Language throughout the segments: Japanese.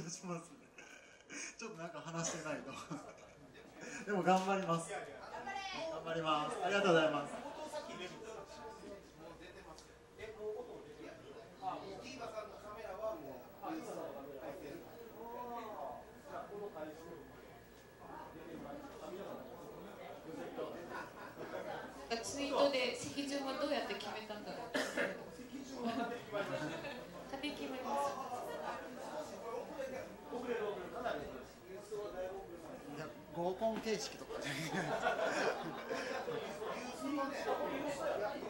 張しますね。ちょっとなんか話してないとでも頑張ります。頑張ります。ありがとうございます。合コン形式とかじゃない。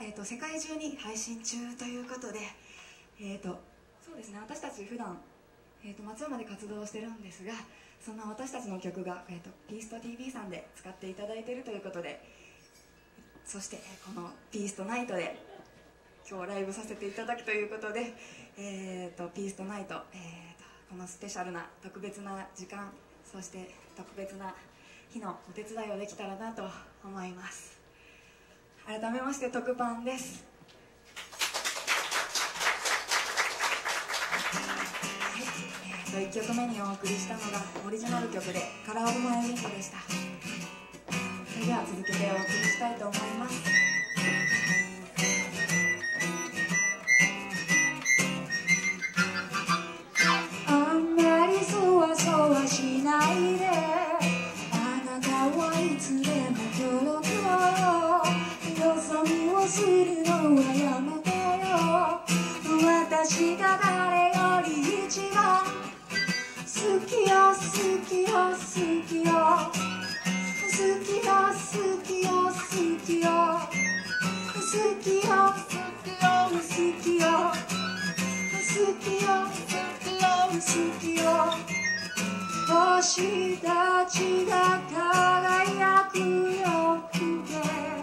えーと、世界中に配信中ということで、えーと、そうですね私たち普段えーと、松山で活動してるんですがそんな私たちの曲が、えーと、ピースト TV さんで使っていただいているということでそしてこの「ピーストナイト」で今日ライブさせていただくということで「えーと、とピーストナイト、えーと」このスペシャルな特別な時間そして特別な日のお手伝いをできたらなと思います。改めまして特番です。はい。えー1曲目にお送りしたのがオリジナル曲で「カラー・オブ・マイ・ウィンド」でした。それでは続けてお送りしたいと思います。あんまりそわそわしないでするのはやめてよ私が誰より一番好きよ好きよ好きよ好きよ好きよ好きよ好きよ好きよ好きよ好きよ好きよ星たちが輝くよくて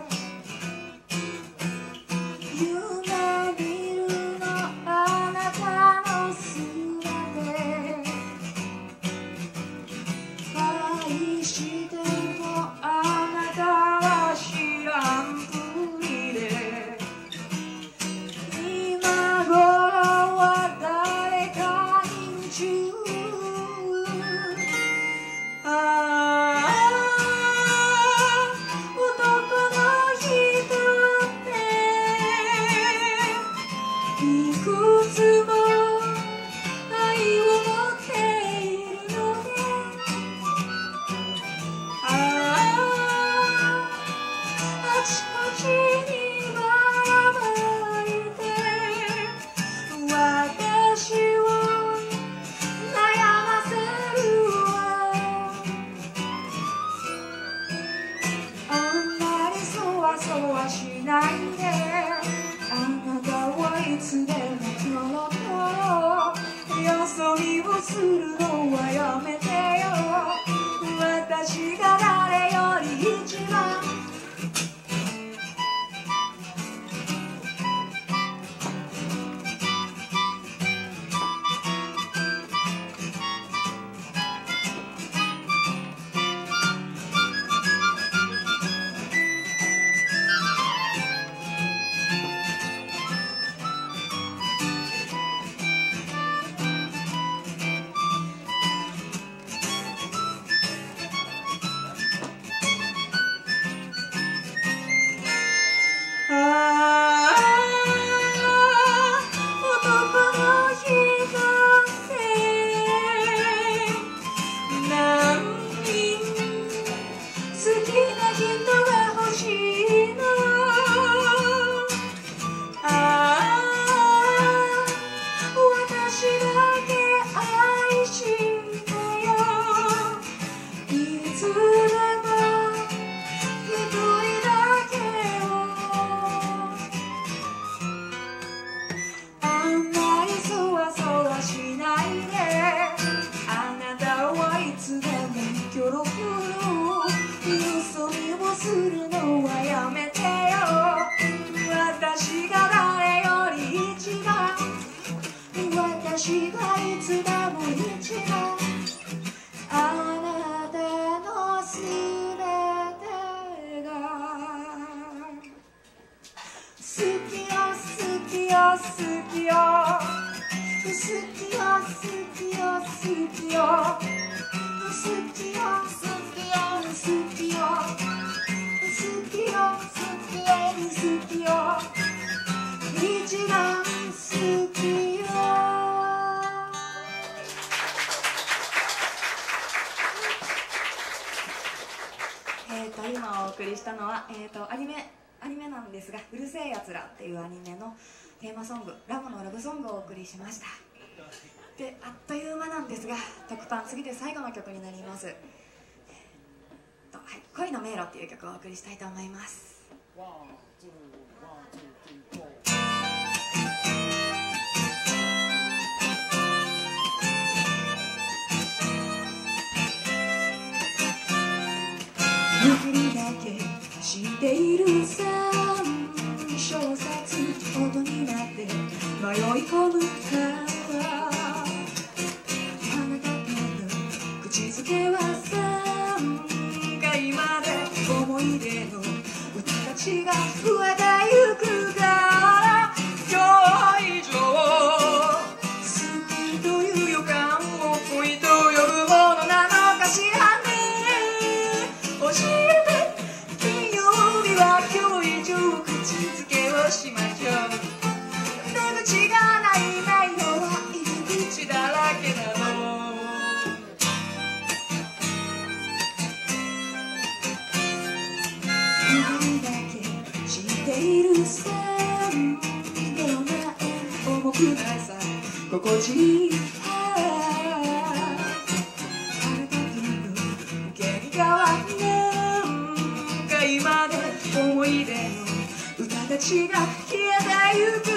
いうアニメのテーマソング「ラムのラブソング」をお送りしました。であっという間なんですが特番次で最後の曲になります、えーとはい「恋の迷路」っていう曲をお送りしたいと思います。握りだけしている三小ことになって迷い込むから。あなたとの口づけは3回まで思い出の歌たちが増えてゆく。ください心地いい。あなたとの喧嘩はなんか今で思い出の歌たちが消えてゆく。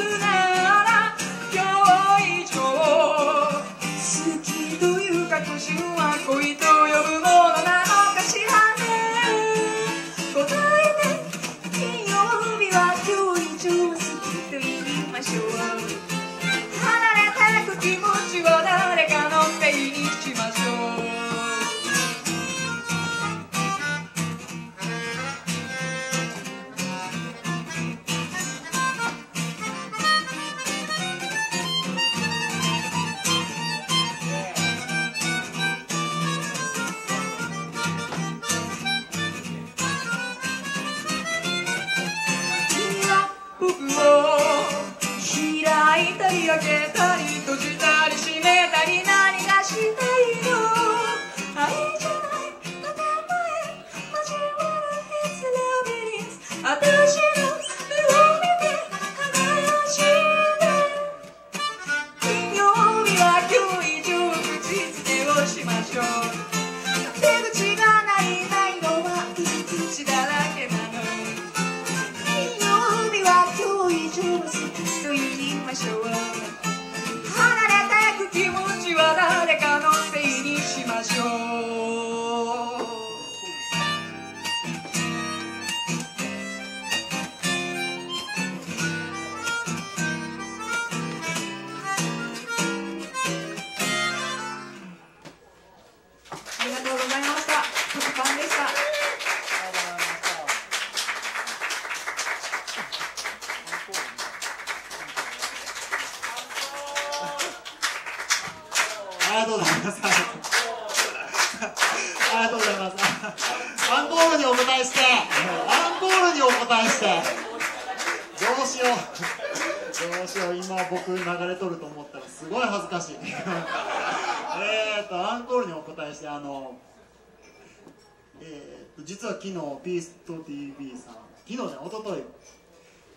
昨日、ピースト TV さん、昨日ね、一昨日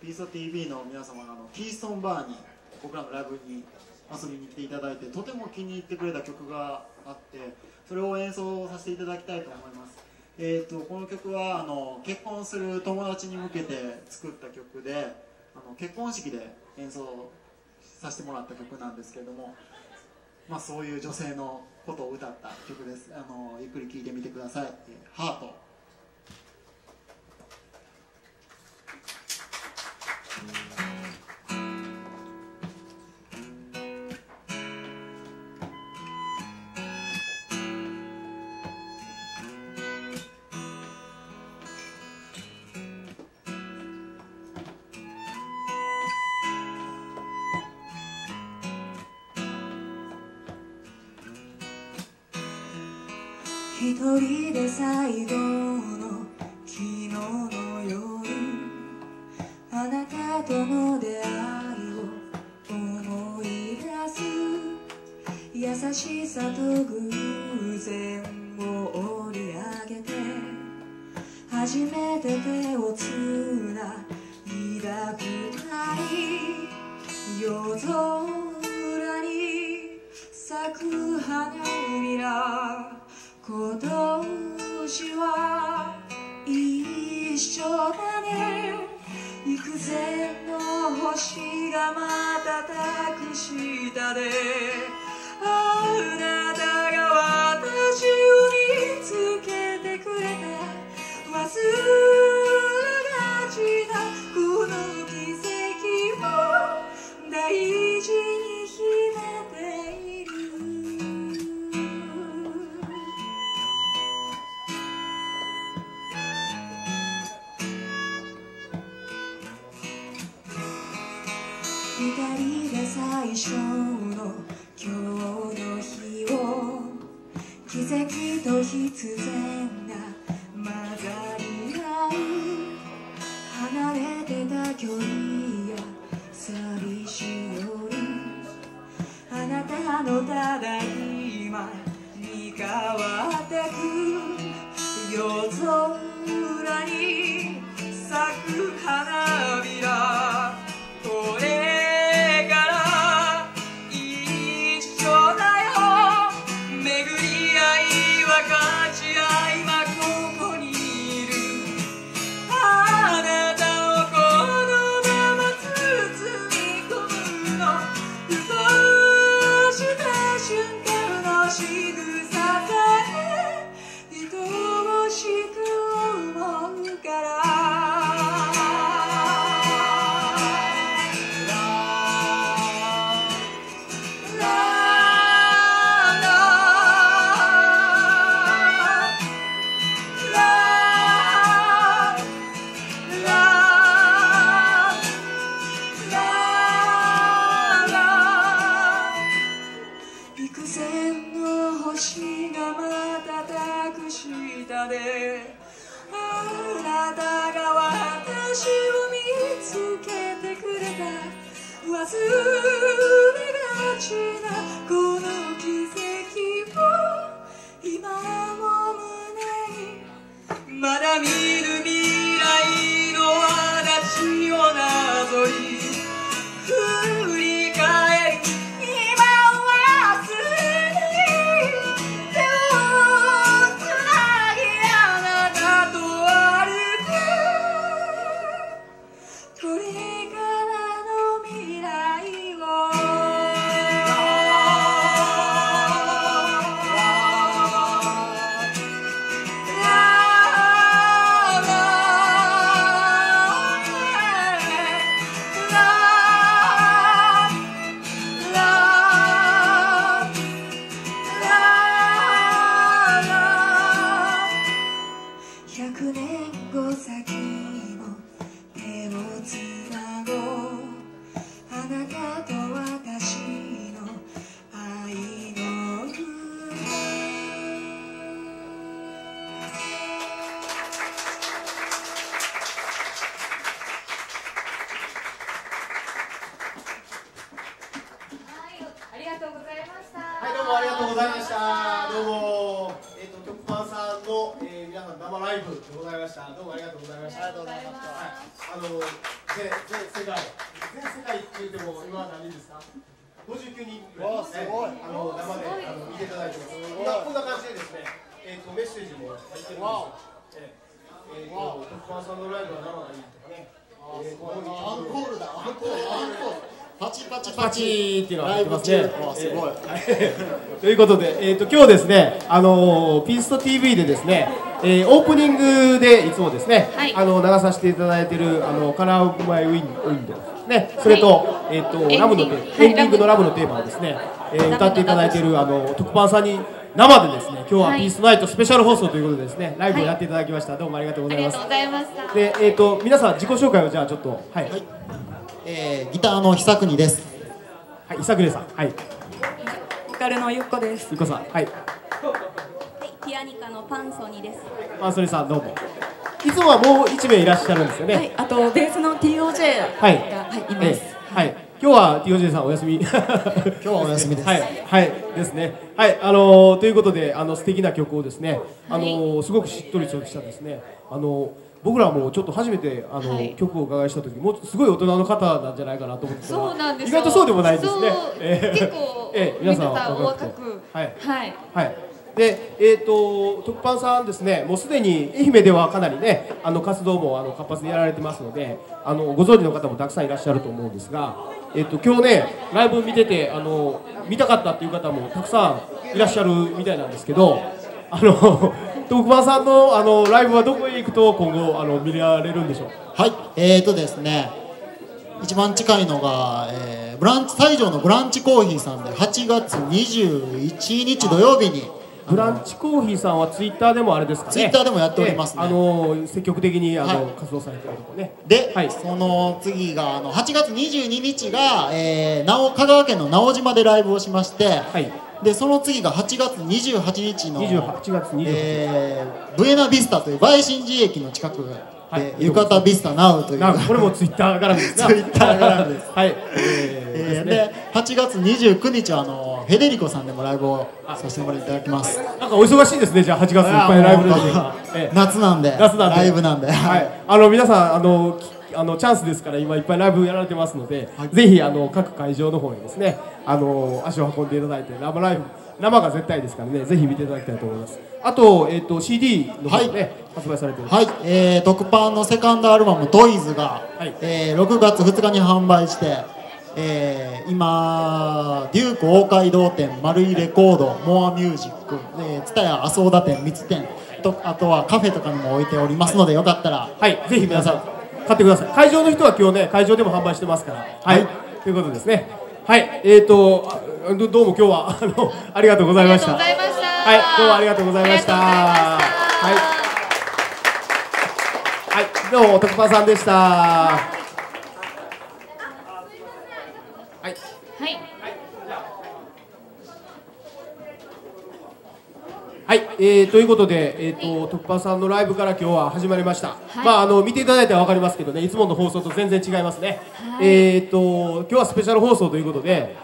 ピースト TV の皆様あのキーストンバーに僕らのライブに遊びに来ていただいてとても気に入ってくれた曲があってそれを演奏させていただきたいと思います、えー、とこの曲はあの結婚する友達に向けて作った曲であの結婚式で演奏させてもらった曲なんですけれども、まあ、そういう女性のことを歌った曲です。あのゆっくり聴いてみてください「ハート。一人で最後のとの出会いを思い出す。優しさと偶然を織り上げて初めて手をつないだ二人夜空に咲く花を見ら今年は一緒だね幾千の星が瞬く下であなたが私を見つけてくれた。忘れ最初の今日の日を奇跡と必然が混ざり合う離れてた距離や寂しい夜あなたのただ今に変わってく夜空に咲く花いうことで、えー、と今日ですね、あのーピースト TV でですね、えーオープニングでいつもですね、はい。あの流させていただいているあの Color of My Win Wind ですね、それと、えっ、とエンディング。ラブのテーマエンディングのラブのテーマをですね、えー歌っていただいているあの特番さんに生でですね、今日ははい。ピースナイトスペシャル放送ということでですね、ライブをやっていただきました。どうもありがとうございます。ありがとう。ございました。で、えっ、と皆さん自己紹介をじゃあちょっとはい、はい、えーギターの久国です。伊佐暮さん、はい、カルのゆっこですゆっこさん、はい。はい、ピアニカのパンソニです。マンソニさんどうも。いつもはもう一名いらっしゃるんですよね。はい、あとベースの TOJ が、はい。はい、います、ええはい。今日は TOJ さんお休み。今日日はお休みですはい。はい。ですね。はい。あのーということで、あの素敵な曲をですね、あのーすごくしっとりとしたですね、あのー僕らもちょっと初めてあの、はい。曲をお伺いした時もうすごい大人の方なんじゃないかなと思ってそうなんです意外とそうでもないですね。ええ結構ええ皆さんお若くくはい。はい。はい。で、えっ、と特パンさんですね、もうすでに愛媛ではかなりね、あの活動もあの活発にやられてますので、あのご存知の方もたくさんいらっしゃると思うんですが、えっ、と今日ね、ライブ見ててあの見たかったっていう方もたくさんいらっしゃるみたいなんですけど、あの特パンさんのあのライブはどこへ行くと今後あの見られるんでしょう？はいえーとですね一番近いのが、えーブランチ西条のブランチコーヒーさんで8月21日土曜日に、ブランチコーヒーさんはツイッターでもあれですかね？ツイッターでもやっておりますねええあの積極的にあの、はい活動されてるとこね。で、はいその次があの8月22日が、えー、なお香川県の直島でライブをしまして、はい。でその次が8月28日の28月28日。えー、ブエナビスタという梅新寺駅の近くで、はい。浴衣ビスタナウという。これもツイッター絡みですな。ツイッター絡みです。はい。ええー、ーですね。で8月29日はあのフェデリコさんでもライブをさせてもらいただきます。なんかお忙しいですね。じゃあ8月いっぱいライブ夏なんで。夏なんで。ライブなんで。はい、あの皆さんあのきあのチャンスですから今いっぱいライブやられてますので、ぜひあの各会場の方にですねあの足を運んでいただいて生ライブ生が絶対ですからねぜひ見ていただきたいと思います。あと,、えっと CD の方ね、はい。発売されてるはい、えー、特パンのセカンドアルバム「トイズが、はい。えー6月2日に販売して、えー今デューク大街道店丸いレコードモアミュージック蔦屋麻生田店三つ店とあとはカフェとかにも置いておりますので、よかったらはい。ぜひ皆さん買ってください。会場の人は今日ね会場でも販売してますから。はい、はい。ということですね。はい。えっ、とあどどうも今日は あのありがとうございました。ありがとうございました。はい、どうもありがとうございました。あはい。はい、どうも、徳パさんでした。はい、はい。はい、えー、ということで、えっ、と、徳パさんのライブから今日は始まりました。はいまあ、あの、見ていただいてわかりますけどね、いつもの放送と全然違いますね。はいえっ、と、今日はスペシャル放送ということで。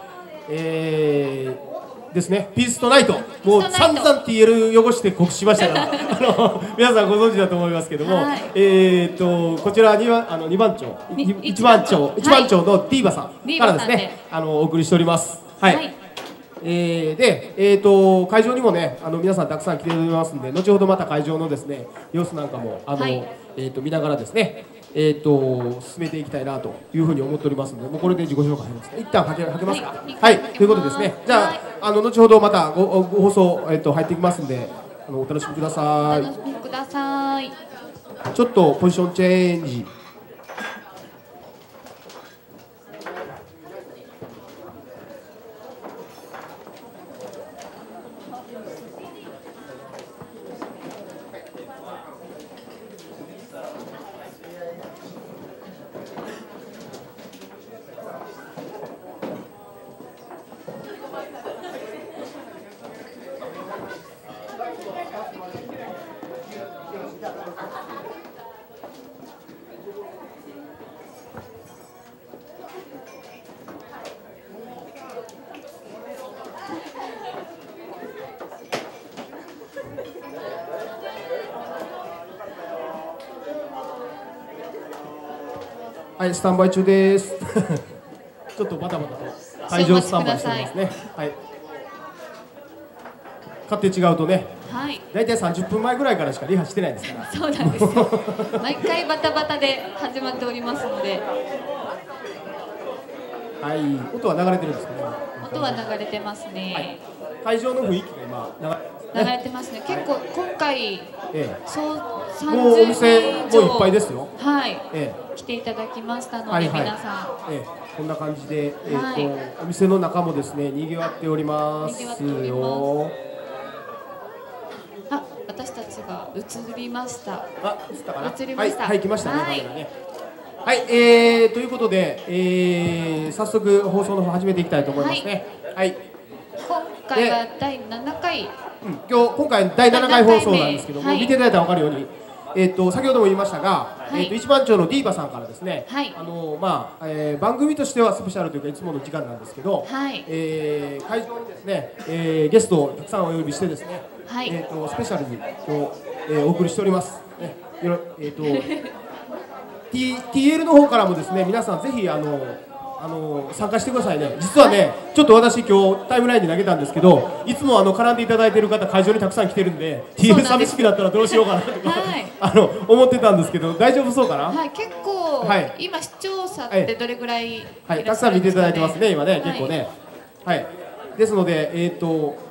えーですね、ピーストナイト、もう散々 TL 汚して告知しましたが、あの皆さんご存知だと思いますけども、はいえー、とこちらにはあの2番町、にに一番町、はい一番町のディーバさんからですねあのお送りしております。はい。はいえーで、えー、と会場にもね、あの皆さんたくさん来ておりますんで、後ほどまた会場のですね様子なんかもあの、はいえー、と見ながらですね、えー、と進めていきたいなというふうに思っておりますので、もうこれで自己紹介入ります。一旦はけはけますか。はいはい、ということですね。じゃあ、はいあの後ほどまたごごご放送えっ、と入ってきますんで、あのお楽しみくだおさい楽。しみください。ちょっとポジションチェンジ。スタンバイ中です。ちょっとバタバタと会場スタンバイしてますね。はい。勝手違うとね、はい。大体30分前ぐらいからしかリハしてないですから。そうなんですよ。毎回バタバタで始まっておりますので、はい、音は流れてるんですかね。音は流れてますね。会場の雰囲気が今流れてますね。流れてますね。結構今回えそうえ、もうお30店人以上もういっぱいですよ。はい。え来ていただきましたので、はいはい皆さん。え、ええ、こんな感じで、えっ、と、はいお店の中もですね、賑わっておりますよ。賑わっておりますあ、私たちが映りました。あ、映ったかな？映りましたはい、はい、来ましたね。はいね。はい、えー、ということで、えー、早速放送の方始めていきたいと思いますね。はい、今回は第7回。うん、今日今回第7回放送なんですけども、はい見ていただいたら分かるように、えっ、と先ほども言いましたが、はい。えっ、と一番長のディーバさんからですね、はい。あのまあ、えー番組としてはスペシャルというかいつもの時間なんですけど、はい。えー会場にですね、えーゲストをたくさんお呼びしてですね、はい。えっ、とスペシャルにこう、えーお送りしております。ね、よろえっ、と T TL の方からもですね皆さんぜひあのあの参加してくださいね。実はねちょっと私今日タイムラインに投げたんですけどいつもあの絡んでいただいている方会場にたくさん来てるんでそうなん TL です。寂しくなったらどうしようかなとか、はい。あの思ってたんですけど大丈夫そうかな？はい、はい、結構、はい。今視聴者ってどれぐらいいらっしゃるんですか、ね？たくさん見ていただいてますね今ね、はい結構ね。はい。ですのでえっ、と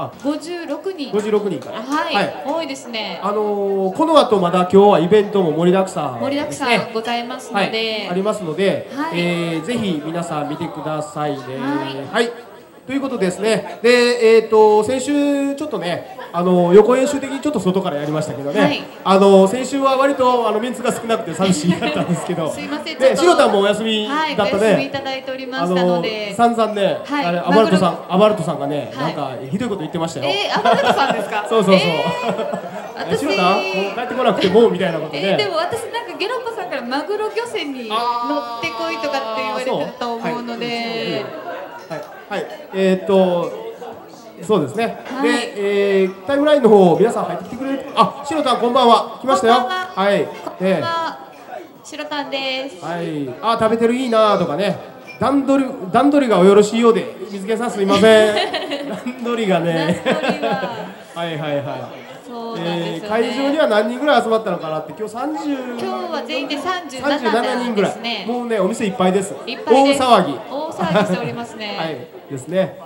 あ56人。56人か。なはい、多いですね。あのーこの後まだ今日はイベントも盛りだくさん盛りだくさんございますので、はい、ありますので、はい。えーぜひ皆さん見てくださいね。はい。はい。ということですね。で、えっ、と先週ちょっとね、あの横演習的にちょっと外からやりましたけどね。はいあの先週は割とあのメンツが少なくて寂しいかったんですけど。すいませんで、とシロタンもお休みはい、だったお休みいね。ただいておりまあしたのので。散々ね、はいあれアバルトさんマ、アバルトさんがね、はいなんかひどいこと言ってましたよ。えー、アバルトさんですか？そうそうそう。え えシロタン、もう帰ってこなくてもうみたいなことー、で。えーでも私なんかゲロッパさんからマグロ漁船に乗ってこいとかって言われてたと思うので、はい、はい、えーっと、そうですね。はいで、えー、タイムラインの方、皆さん入ってきてくれる？あ、しろたん、こんばんは。来ましたよ。ははい。えんは、白タンです。ーはい。あ、食べてるいいなとかね。段取り、段取りがおよろしいようで、水毛さんすみません。段取りがね。が はいはいはい。そうなんですよね。えー、会場には何人ぐらい集まったのかなって、今日三十。今日は全員で三十三十七七人ぐらいですね。もうね、お店いっぱいです。いっぱいです大騒ぎ。大騒ぎしておりますね。はい、ですね。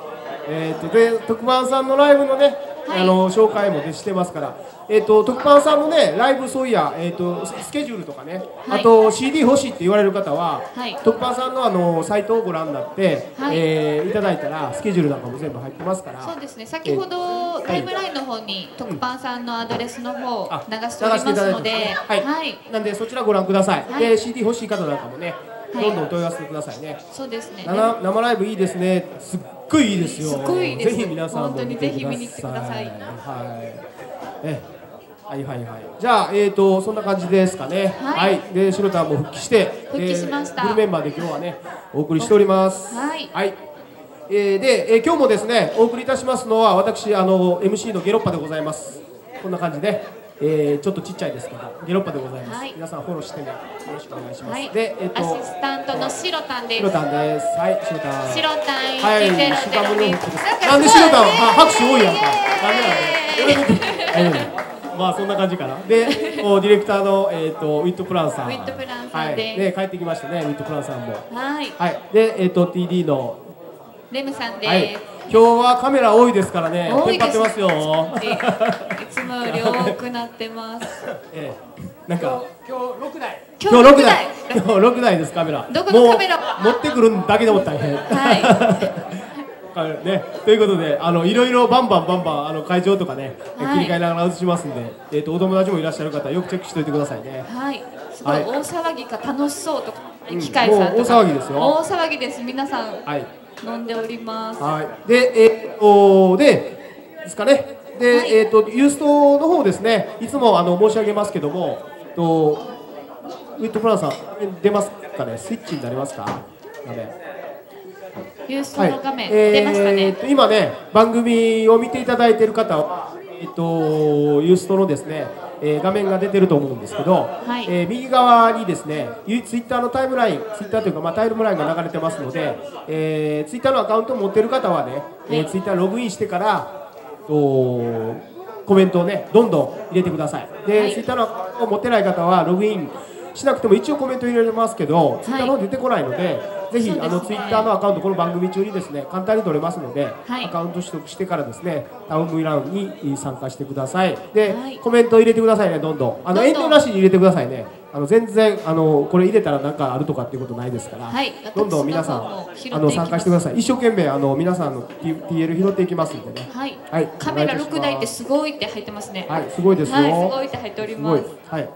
えっ、とで特番さんのライブのね、はいあの紹介もねしてますから、えっ、と特番さんのねライブそういやえっ、とススケジュールとかね、はい。あと CD 欲しいって言われる方は、はい。特番さんのあのサイトをご覧になって、はい。えーいただいたらスケジュールなんかも全部入ってますから。そうですね。先ほどタイムラインの方に特番さんのアドレスの方あ流しておりますので、はい、はい、なんでそちらご覧ください。はい。で CD 欲しい方なんかもね、はい。どんどん問い合わせてくださいね。そうですね。生生ライブいいですね。ごいいいですよ。すっごいいいです。ぜひ皆さんも見てください。ぜひ見に来てください。はい。え、はい。はい。はい。じゃあえっ、とそんな感じですかね。はい。でシロタンも復帰して、復帰しましたフルメンバーで今日はねお送りしております。はい。はい。えーで、えー今日もですねお送りい。たしますのは私あの MC のゲロッパでござい。ます。こんな感じで、えーちょっとちっちゃいですけどゲロッパでございます。はい皆さんフォローしてねよろしくお願いします。はい。でえっ、アシとスタントのシロタンです。シロタンです。はいシロタン。シロタンはい、シロ二の服です。なんでシロタン？は拍手多いやんか。イエーイなんでなんで。まあそんな感じかな。で、おディレクターのえっ、とウィットプランさん。ウィットプランさんはい。で帰ってきましたねウィットプランさんも。はい。はい。でえっ、と TD のレムさんです。はい。今日はカメラ多いですからね。多いですますよ。いいつもより多くなってます。ええ。なんか今日六台。今今日六台台。今日六台ですカメラ。どこのカメラ？持ってくるだけでも大変。はい。ね、ということで、あのいろいろバンバンバンバンあの会場とかね、はい切り替えながら映しますんで、えっ、とお友達もいらっしゃる方よくチェックしておいてくださいね。はい。すごいはい大騒ぎか楽しそうとか、うん機械さんとか。もう大騒ぎですよ大騒ぎです。皆さんはい。飲んでおります。はい。で、えっ、とでですかね。で、はいえっ、とユーストの方ですね。いつもあの申し上げますけども、えっとウィットプランさん出ますかね？スイッチになりますか？画面ユーストの画面、えー出ましたね。と今ね番組を見ていただいている方はえっとユーストのですね、えー画面が出てると思うんですけど、はい。えー右側にですねユツイッターのタイムラインツイッターというかまあタイムラインが流れてますので、えー、ツイッターのアカウントを持っている方はね、えー、ツイッターログインしてからとコメントをねどんどん入れてください。で、はい。ツイッターのを持ってない方はログインしなくても一応コメント入れれますけど、ツイッターの方出てこないので、ぜひ、ね。あのツイッターのアカウントこの番組中にですね簡単に取れますので、はい。アカウント取得してからですねタウンムラウンに参加してください。で、はい。コメント入れてくださいねどんどん。あの遠慮なしに入れてくだささいね。あの全然あのこれ入れたら何かあるとかっていうことないですから、はい。どんどん皆さんあの参加してください。一生懸命あの皆さんの TL 拾っていきますんでね。はい。はい。カメラお願いいたします。六台ってすごいって入ってますね。はい、すごいですよ。はい、すごいって入っております。。はい。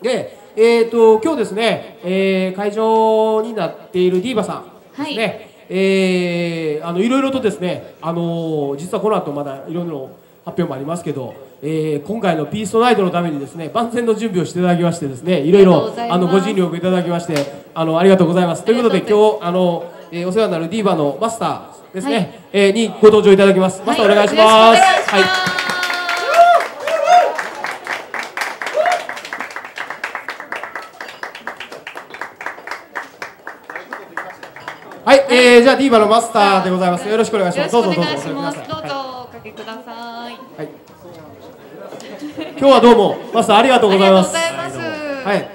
で、えっ、と今日ですね、えー会場になっているディーバさんですね。えーあのいろいろとですね、あのー実はこの後まだいろいろ発表もありますけど、えー今回のピーストナイトのためにですね万全の準備をしていただきましてですね、いろいろあのご尽力いただきまして、あのありがとうございます。ということで今日あの、えーお世話になるディーバのマスターですね、はいえーにご登場いただきます。マスターお願いします。はいよろしくお願い。はい、えー、じゃあディーバのマスターでございます。よろしくお願いします。どうぞどうぞ願いします。どうぞおかけください。はい。はい今日はどうもマスターありがとうございます。ありがとうございます。はい。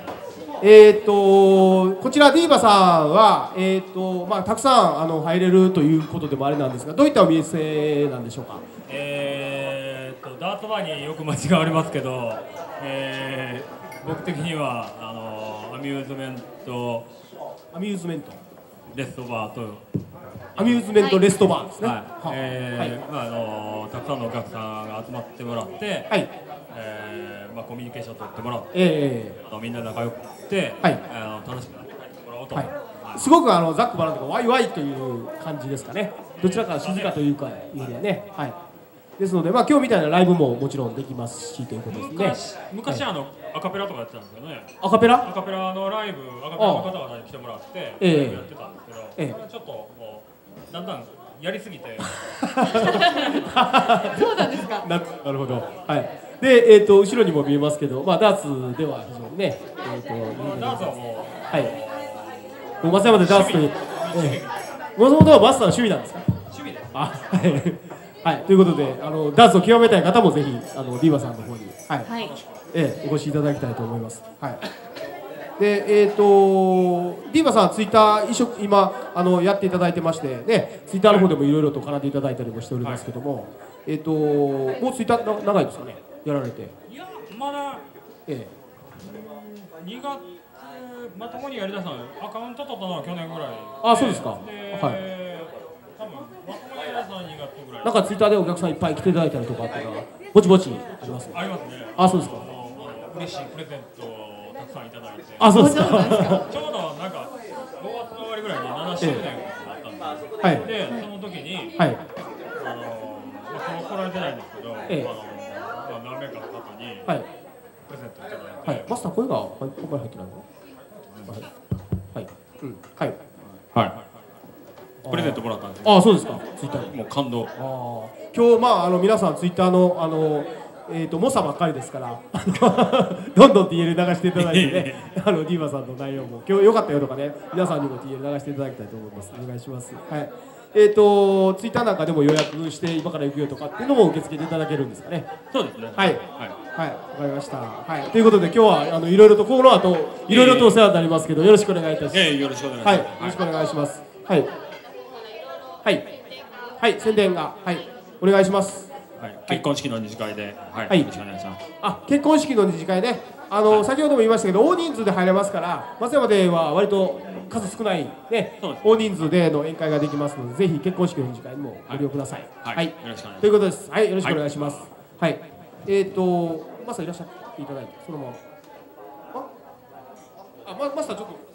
えー、っとこちらディーバさんはえー、っとまあたくさんあの入れるということでもあれなんですが、どういったお店なんでしょうか？えー、っとダートバーによく間違われますけど、えー僕的にはあのアミューズメントアミューズメント。レストバーと、アミューズメントレストバーですね。はいはえーまああのたくさんのお客さんが集まってもらって、はい。えーまあ、コミュニケーション取ってもらってええあのみんな仲良くって、はいあの楽しく帰ってもらおうと、はいはいすごくあのザックバランとかワイワイという感じですかね。どちらか静かというかいうよりはね。はい。ですのでまあ今日みたいなライブももちろんできますしということです昔ね。昔あの、アカペラとかやってたんですけどねアカペラ？アカペラのライブアカペラの方々に来てもらってええライブやってたんですけど、ええそれはちょっともうだんだんやりすぎて そうなんですかななるほど。はい。でえっ、と後ろにも見えますけど、まあダーツでは非常にね、えっ、とダーツはもはい。もう松山でダーツという、ええ、もともとはマスターの趣味なんですか？う趣味であ、はい。はい、ということで、あのダーツを極めたい方もぜひあのディーバさんの方に、はい、はい。ええ、お越しいただきたいと思います。はい。で、えっ、と、ディーバさん、ツイッター一緒今あのやっていただいてまして、ね、ツイッターの方でもいろいろと絡んでいただいたりもしておりますけども、えっ、と、もうツイッターな長いですかね、やられて。いやまだえ2月まともにやりだしたのアカウント取ったのは去年ぐらいあそうですか。で、はいなんかツイッターでお客さんいっぱい来ていただいたりとかっていうのは、ぼちぼちあります。ありますねあ、そうですかあ。の嬉しいプレゼントをたくさんいただいてあ、そうですか。ちょうどなんか5月の終わりぐらいに7周年があったんですよ、はい。でその時に、はい。あのまあ、今日来られてないんですけど、ええあのまあ、何名かの方にはい。プレゼントいただいて、はい。マスター、声が、はい、ここまで入ってないの？はい。はい。うん。はい。はいプレゼントもらったんですよあ、そうですか。ツイッターで。もう感動。今日、まあ、あの、皆さん、ツイッターの、あの。えー、と猛者ばっかりですから どんどん TL 流していただいてねあのディーバさんの内容も今日良かったよとかね皆さんにも TL 流していただきたいと思いますお願いしますはいえー、とツイッターなんかでも予約して今から行くよとかっていうのも受け付けていただけるんですかねそうですねはいはいはい、わかりました。はい、ということで、今日はあのいろいろとこの後、いろいろとお世話になりますけど、よろしくお願いいたします。ええよろしくお願いしはい、ますよろしくお願いします。はい。はい。はい、宣伝が、はい、お願いします。はい、結婚式の二次会で、はい、はいよろしくお願いします。あ、結婚式の二次会ね。あの、先ほども言いましたけど、大人数で入れますから、松山では割と数少ないね大人数での宴会ができますので、ぜひ結婚式の二次会にもご利用ください。はいよろしくお願いしますということです。はい、よろしくお願いします。はい。えっ、と、マスターいらっしゃっていただいて、そのまま。あ、あ、ま、マスターちょっと。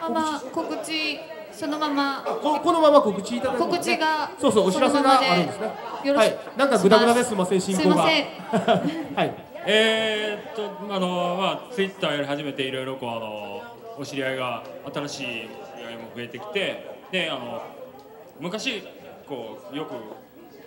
あまあ告知そのまま。あここのまま告知いただいて。も告知がそうそうお知らせがあるんですね。はよろしい。なんかグダグダですすいません進行がすいません。はい。えー、っと、あの、まあ、ツイッターやり始めて、いろいろこう、あの、お知り合いが、新しい知り合いも増えてきて。で、あの、昔、こう、よく。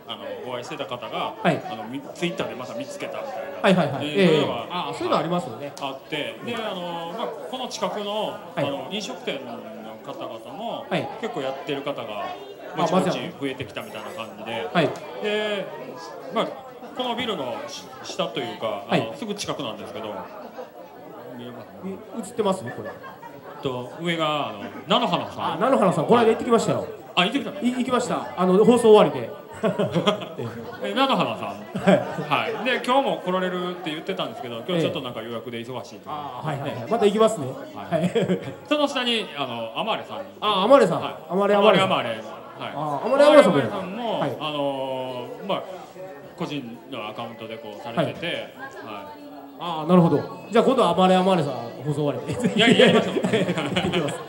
あの、お会いしてた方が、はい。あの、みツイッターでまた見つけたみたいな。はいはいはい。でそういうのが、あそういうのありますよね。あって、で、あの、まあ、この近くの、はい。あの、飲食店の方々も、はい。結構やってる方が。あぼちぼち増えてきたみたいな感じで、はい。で、まあ、このビルのし下というか、あのはい。すぐ近くなんですけど。映ってます？これ。と上があの菜の花さあん。菜の花さんこの間行ってきましたよ。あ、行ってきた行きました。あの放送終わりでえ、菜の花さん？はい。で、今日も来られるって言ってたんですけど、今日ちょっとなんか予約で忙しいと。あはいはいはい。また行きますね。ははい。その下に、あの、アマレさん。あアマレさん。はい。アマレアマレアマレ。はい。あアマレアマレさんもはい。あのー、まあ。個人のアカウントでこうされてて、はああなるほど。じゃあ今度はアマレアマレさん放送終わりで い。や、やりまし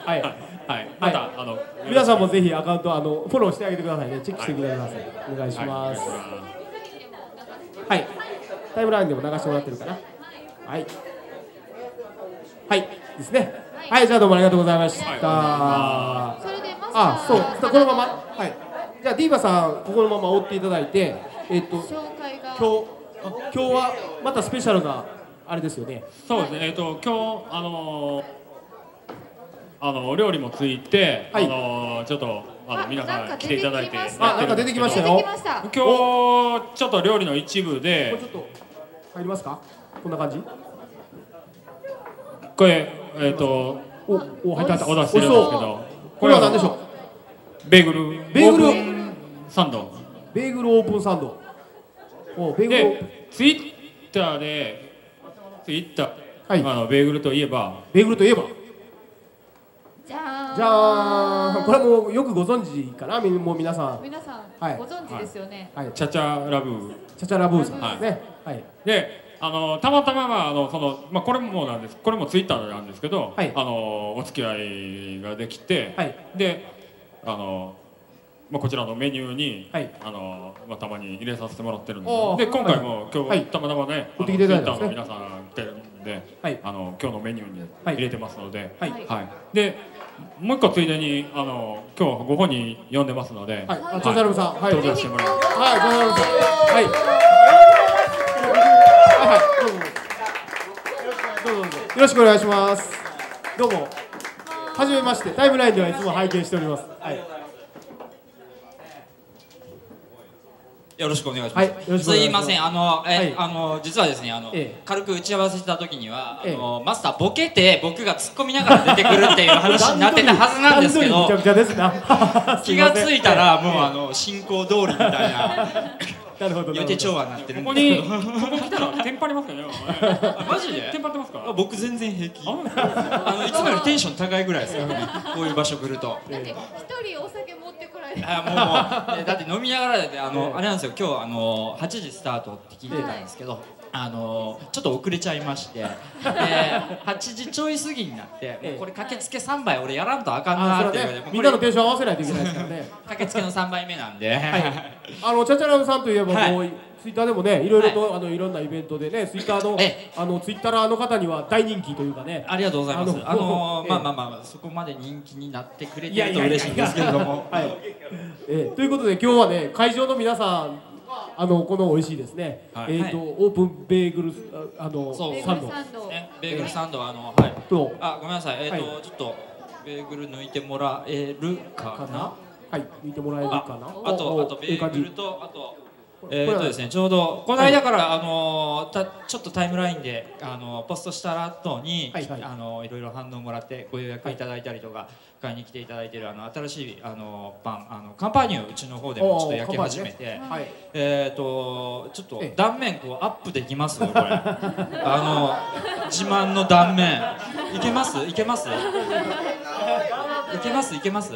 はいはい。また、あの。皆さんもぜひアカウントあのフォローしてあげてくださいねチェックしてくださいお願いしはいますはい、タイムラインでも流してもらってるかな。はい。はい、ですね。はい、じゃあどうもありがとうございました。あ、そう、じゃあこのまま。はい。じゃあディーバさん、ここのまま追っていただいて、えっと、今紹介が日、あ今日はまたスペシャルな、あれですよね。そうですね、えっ、と、今日、あのーあのお料理もついて、はいあのーちょっと、あの、皆さん来ていただいて。なんか出てきましたあ、なんか出てきました出よ。今日、ちょっと料理の一部こでれちょっと入りますか？こんな感じ？これ、えっ、と、お、お、入った。お出ししてるんですけど。これは何でしょベーグル。ベーグルサンド。う。ベーグルオープンサンド。お、ベーグルツイッターで。ツイッター。はいあのベーグルといえばベーグルといえば？じゃあじゃあこれはもうよくご存知かな？みもう皆さん。皆さん、はい。ご存知ですよね、はい。チャチャラブー。チャチャラブーさん。ですね。はい。であのたまたま、まああのそのまあ、これもなんです。これもツイッターなんですけど、はい。あのお付き合いができて、はい。であの、まあ、こちらのメニューに、はい。あのまあ、たまに入れさせてもらってるんでで今回も、今日、はい。たまたまねツイッターの皆さん来てるんで、はい。あの今日のメニューにはい。入れてますので、はい。はい。でもう一個ついでにあの今日ご本人呼んでますので、はいあチャチャラブーさんはい登場してもらいます。はい、ございます。はい。はい、はい、どうぞ。どうぞどうぞ。よろしくお願いします。どうも。はじめまして、タイムラインではいつも拝見しております。はい。よろしくお願いします。はいすすいません、あの、え、はいあの、実はですね、あの、ええ軽く打ち合わせした時には、あええの、マスターボケて、僕が突っ込みながら出てくるっていう話になってた はずなんですけど。気がついたら、もう、えあの、進行通りみたいな。えなるほど。予定調和になってるんここにですけど。ここ来たらテンパりますかね。あ マジで？テンパってますか？あ僕全然平気。ああの、いつもよりテンション高いぐらいですよ。こういう場所来ると。だって一人お酒持ってこられてあもうもうえだって飲みながらであの、あれなんですよ今日あの8時スタートって聞いてたんですけど、あのちょっと遅れちゃいまして、えー、8時ちょい過ぎになって、もうこれ駆けつけ3杯俺やらんとあかんあ、なっていうもう、これみんなのテンション合わせないといけないですからね。駆けつけの3杯目なんで、あのチャチャラブさんといえば、はい。もうツイッターでもね、いろいろと、あのいろんなイベントでね、ツイッターのえあのツイッターの方には大人気というかね。ありがとうございます。あのまあまあまあそこまで人気になってくれてるといやいやいや嬉しいんですけれどもはい。え。ーということで今日はね会場の皆さんあのこの美味しいですね。はい。えっ、と、はい。オープンベーグルああのそうサンド。グルサンド。ね。ベーグルサンドはあのはい。と。あごめんなさい。えっ、と、はい。ちょっとベーグル抜いてもらえるかな？かな。はい。見てもらえるかな？あとおあとベーグル。とあとえー、とですねちょうどこの間から、あのーたちょっとタイムラインで、あのーポストした後に、はいはい。あのーいろいろ反応もらってご予約いただいたりとか、買いに来ていただいているあの新しいあのーパンあのカンパーニュうちの方でもちょっと焼き始めて、はい。えー、とちょっとええ。断面こうアップできますこれ。あの自慢の断面。いけます？いけます？いけます？いけます？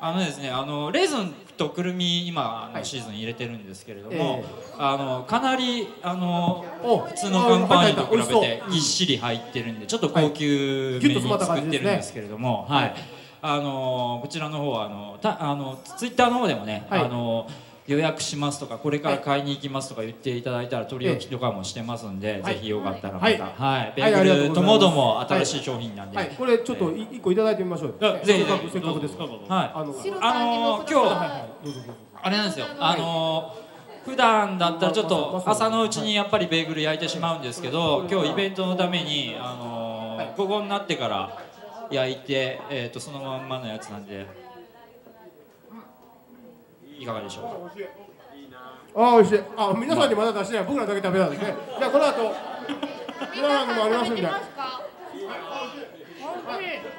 あのですねあのレーズンとくるみ今あのはい。シーズン入れてるんですけれども、えあのかなりあのお普通のカンパーニュと比べてぎっしり入ってるんでちょっと高級めに作ってるんですけれども、はい、あのこちらの方はあのたあのツイッターの方でもね、はい。あの予約しますとかこれから買いに行きますとか言っていただいたら取り置きとかもしてますんで、はい。ぜひよかったらまた、はい。はい。ベーグルともども新しい商品なんで、はい。これちょっとい一個いただいてみましょう。ぜひせっかくですから。はい。あのあのー今日。あれなんですよ、あの普段だったらちょっと朝のうちにやっぱりベーグル焼いてしまうんですけど今日イベントのために、あの午後になってから焼いて、えー、とそのまんまのやつなんでいかがでしょうか？あー美味しい。あ皆さんにまだ出してない。僕らだけ食べたんですね。じゃあこの後皆さんにもありますんで。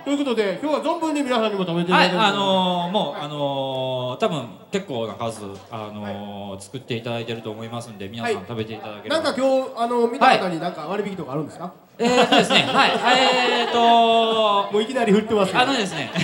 ということで今日は存分に皆さんにも食べていただいてるはいあのーもうあのー多分結構な数、あのー作っていただいてると思いますんで皆さんはい食べていただければ、なんか今日あの見た方になんか割引とかあるんですか？えーとですねはいえーともういきなり振ってます。あのですね